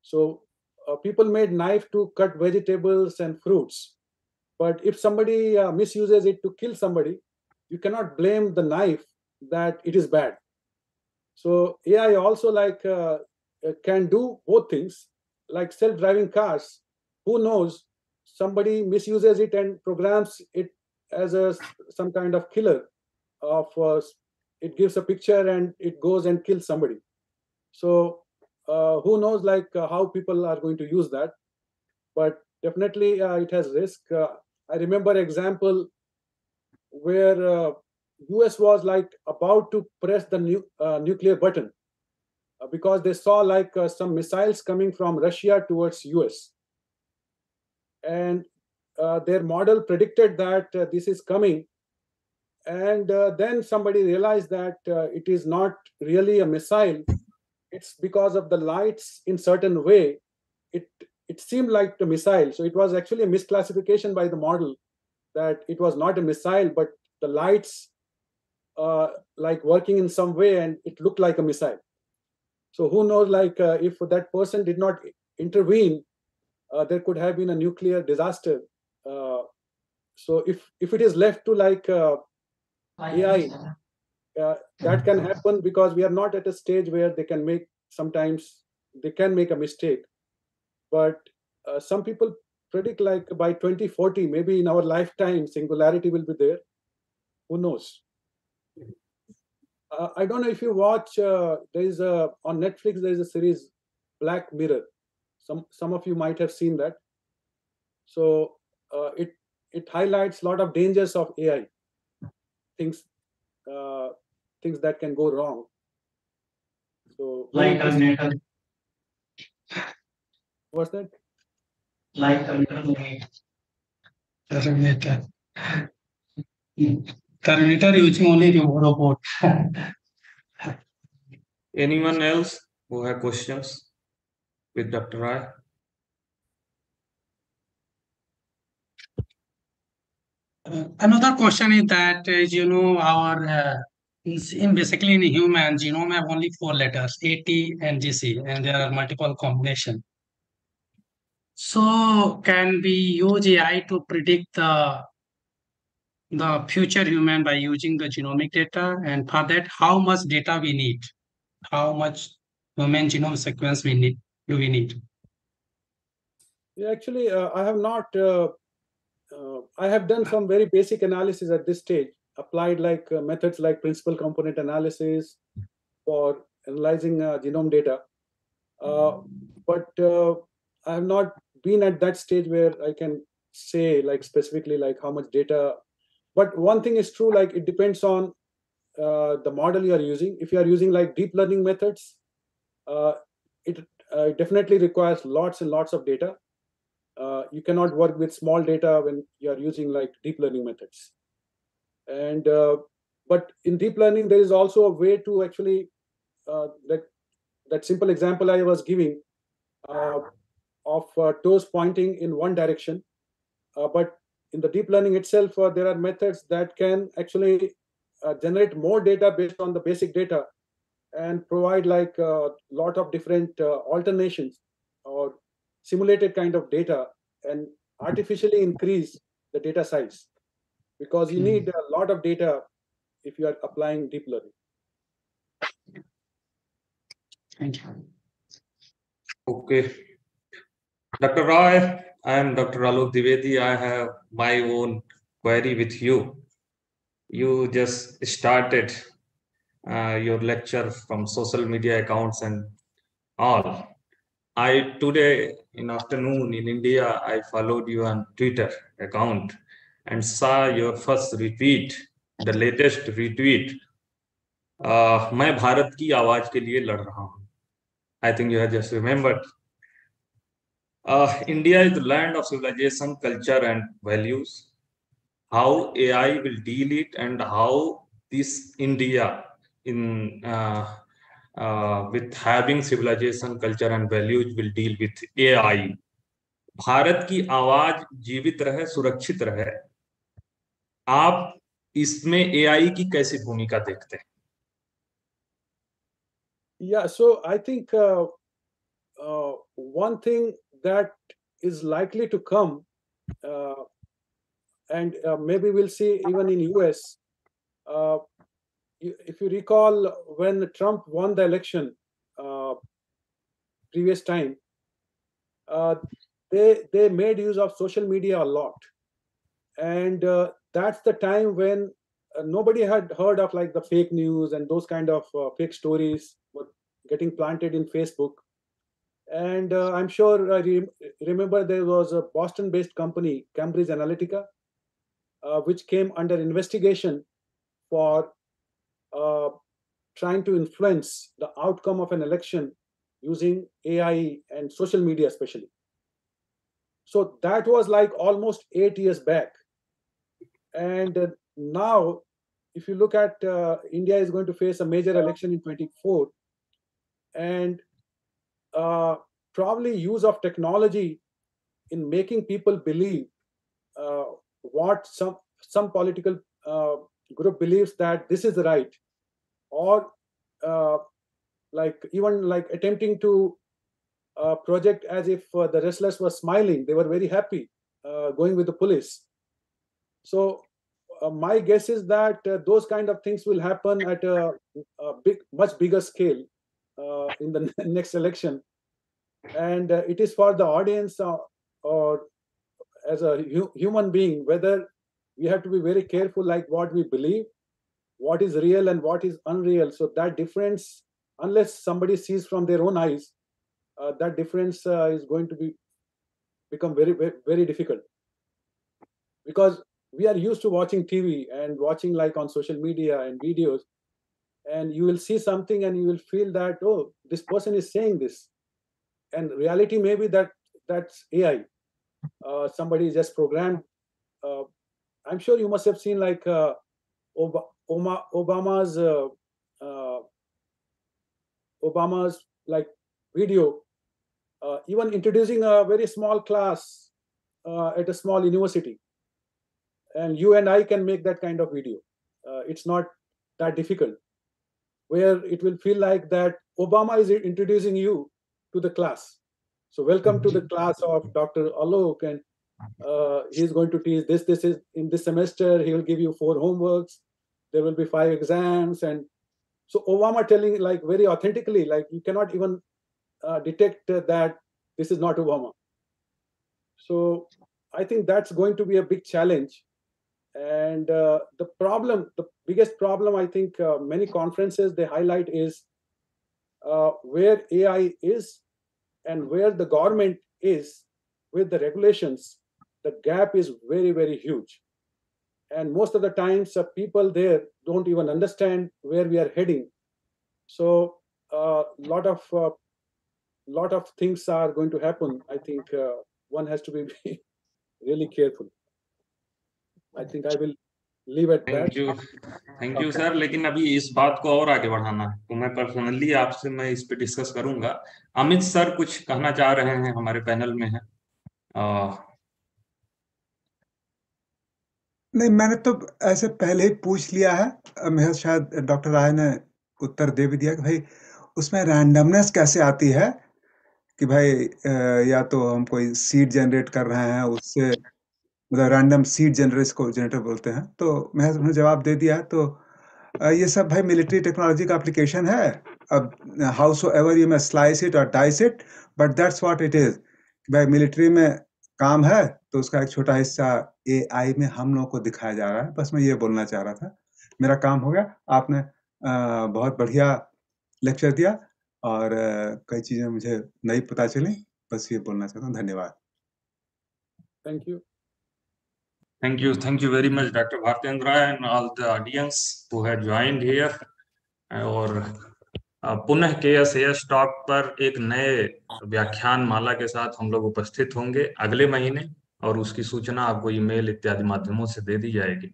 So uh, people made knife to cut vegetables and fruits, but if somebody uh, misuses it to kill somebody, you cannot blame the knife that it is bad. So AI also like uh, uh, can do both things, like self-driving cars. Who knows? Somebody misuses it and programs it as a some kind of killer of uh, it gives a picture and it goes and kills somebody. So uh, who knows like uh, how people are going to use that. But definitely uh, it has risk. Uh, i remember example where uh, us was like about to press the nu- uh, nuclear button uh, because they saw like uh, some missiles coming from russia towards us and uh, their model predicted that uh, this is coming. And uh, then somebody realized that uh, it is not really a missile. It's because of the lights in certain way. It it seemed like a missile. So it was actually a misclassification by the model that it was not a missile but the lights uh, like working in some way and it looked like a missile. So who knows like uh, if that person did not intervene there could have been a nuclear disaster so if if it is left to like uh, AI, uh, that can happen because we are not at a stage where they can make sometimes they can make a mistake. But uh, some people predict like by 2040 maybe in our lifetime singularity will be there. Who knows? Uh, i don't know if you watch uh, there is a on netflix there is a series black mirror. Some some of you might have seen that. So uh, it it highlights a lot of dangers of ai things uh, things that can go wrong so Like interesting. Terminator, what's that like Terminator. Terminator. Terminator using only robot. Anyone else who have questions with Dr. Rai? Another question is that, as you know, our uh, in, basically in human genome have only four letters, A, T, and GC, and there are multiple combination. So can we use AI to predict the the future human by using the genomic data? And for that, how much data we need? How much human genome sequence we need? Do we need? Yeah, actually, uh, I have not. Uh, uh, I have done some very basic analysis at this stage. Applied like uh, methods like principal component analysis for analyzing uh, genome data, uh, but uh, I have not been at that stage where I can say like specifically like how much data. But one thing is true, like it depends on uh, the model you are using. If you are using like deep learning methods, uh, it uh, definitely requires lots and lots of data uh, you cannot work with small data when you are using like deep learning methods. And uh, but in deep learning, there is also a way to actually uh, that that simple example I was giving uh, of uh, toes pointing in one direction, uh, but in the deep learning itself, there are methods that can actually generate more data based on the basic data and provide like a lot of different alternations or simulated kind of data and artificially increase the data size because you need a lot of data if you are applying deep learning. Thank you. Okay. Dr. Roy, I am Dr. Alok Divedi. I have my own query with you. You just started uh, your lecture from social media accounts and all. I today in afternoon in India, I followed you on Twitter account and saw your first retweet, the latest retweet. Uh, मैं भारत की आवाज के लिए लड़ रहा हूँ I think you have just remembered. Uh, India is the land of civilization, culture, and values. How AI will deal it, and how this India in uh, with having civilization culture and values will deal with ai Bharat की आवाज़ जीवित रहे सुरक्षित रहे। आप इसमें AI की कैसी भूमिका देखते हैं? या so I think one thing that is likely to come and maybe will see even in US Uh, if you recall, when Trump won the election uh, previous time, they they made use of social media a lot, and that's the time when nobody had heard of like the fake news and those kind of fake stories getting planted in Facebook. And uh, I'm sure I re- remember there was a Boston based company, Cambridge Analytica, uh, which came under investigation for uh, trying to influence the outcome of an election using AI and social media, especially. So that was like almost eight years back. And uh, now, if you look at uh, India is going to face a major election in 24, and uh, probably use of technology in making people believe uh, what some some political uh, group believes that this is right or uh, like even like attempting to uh, project as if uh, the wrestlers were smiling they were very happy going with the police. So my guess is that those kind of things will happen at a, a big much bigger scale uh, in the next election. And uh, it is for the audience uh, or as a hu- human being whether we have to be very careful like what we believe what is real and what is unreal. So that difference unless somebody sees from their own eyes uh, that difference uh, is going to be become very very difficult. Because we are used to watching tv and watching like on social media and videos and you will see something and you will feel that oh this person is saying this. And reality may be that that's ai uh, somebody just programmed uh, i'm sure you must have seen like uh, Ob- obama's uh, uh, obama's like video uh, even introducing a very small class at a small university and you and i can make that kind of video it's not that difficult where it will feel like that Obama is introducing you to the class. So welcome to the class of Dr. Alok, and uh, he's going to teach this. This is in this semester. He will give you four homeworks. There will be five exams, and so Obama telling like very authentically, like you cannot even uh, detect that this is not Obama. So I think that's going to be a big challenge and uh, the problem the biggest problem i think uh, many conferences they highlight is uh, where ai is and where the government is with the regulations the gap is very very huge and most of the times uh, people there don't even understand where we are heading so a uh, lot of uh, lot of things are going to happen i think one has to be really careful. I think I will leave at that. Thank you thank you sir लेकिन अभी इस बात को और आगे बढ़ाना है तो मैं पर्सनली आपसे मैं इस पे डिस्कस करूंगा अमित सर कुछ कहना चाह रहे हैं हमारे पैनल में है नहीं मैंने तो ऐसे पहले ही पूछ लिया है। अ, मैं शायद डॉक्टर राय ने उत्तर दे भी दिया कि भाई उसमें रैंडमनेस कैसे आती है? कि भाई या तो हम कोई सीड जनरेट कर रहे हैं उससे मतलब रैंडम सीड जनरेट को जनरेटर बोलते हैं। तो मैं उन्होंने जवाब दे दिया तो ये सब भाई मिलिट्री टेक्नोलॉजी का एप्लीकेशन है। अब however you may slice it और dice it but that's what it is भाई मिलिट्री में काम है तो उसका एक छोटा हिस्सा एआई में हम लोगों को दिखाया जा रहा है बस मैं ये बोलना चाह रहा था मेरा काम हो गया आपने बहुत बढ़िया लेक्चर दिया और कई चीज़ें मुझे नहीं पता चली बस ये बोलना चाहता हूँ धन्यवाद Thank you. Thank you. Thank you very much, Dr. Bhartendra and all the audience who had joined here. और पुनः के एस एस टॉक पर एक नए व्याख्यान माला के साथ हम लोग उपस्थित होंगे अगले महीने और उसकी सूचना आपको ईमेल इत्यादि माध्यमों से दे दी जाएगी।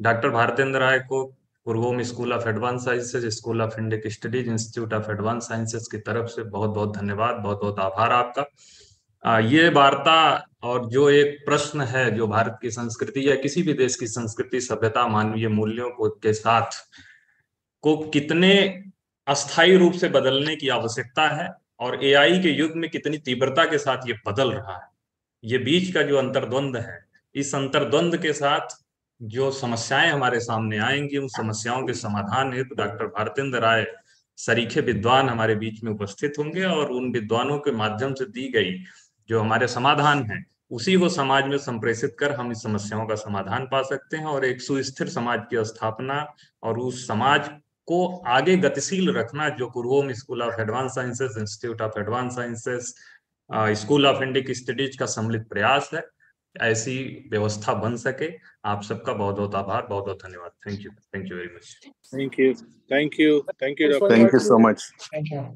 डॉक्टर भारतेंद्र राय को पूर्वोम school of advance sciences school of Indic studies institute of advance sciences की तरफ़ से बहुत बहुत धन्यवाद बहुत बहुत आभार आपका। ये वार्ता और जो एक प्रश्न है, जो भारत की संस्कृति या किसी भी देश की संस्कृति, सभ्यता, मानवीय मूल्यों को के साथ को कितने अस्थायी रूप से बदलने की आवश्यकता है और एआई के युग में कितनी तीव्रता के साथ ये बदल रहा है। ये बीच का जो अंतर्द्वंद है, इस अंतर्द्वंद के साथ जो समस्याएँ हमारे सामने आएँगी, उन समस्याओं के समाधान हेतु डॉक्टर भारतेंद्र राय सरीखे विद्वान हमारे बीच में उपस्थित होंगे और उन विद्वानों के माध्यम से दी गई जो हमारे समाधान है, उसी को समाज में संप्रेषित कर हम इस समस्याओं का समाधान पा सकते हैं और एक सुस्थिर समाज की स्थापना और उस समाज को आगे गतिशील रखना जो कुरहोम school of advance sciences institute of advance sciences school of Indic studies का सम्मिलित प्रयास है ऐसी व्यवस्था बन सके। आप सबका बहुत बहुत आभार बहुत बहुत धन्यवाद thank you thank you very much thank you thank you thank you thank you so Thank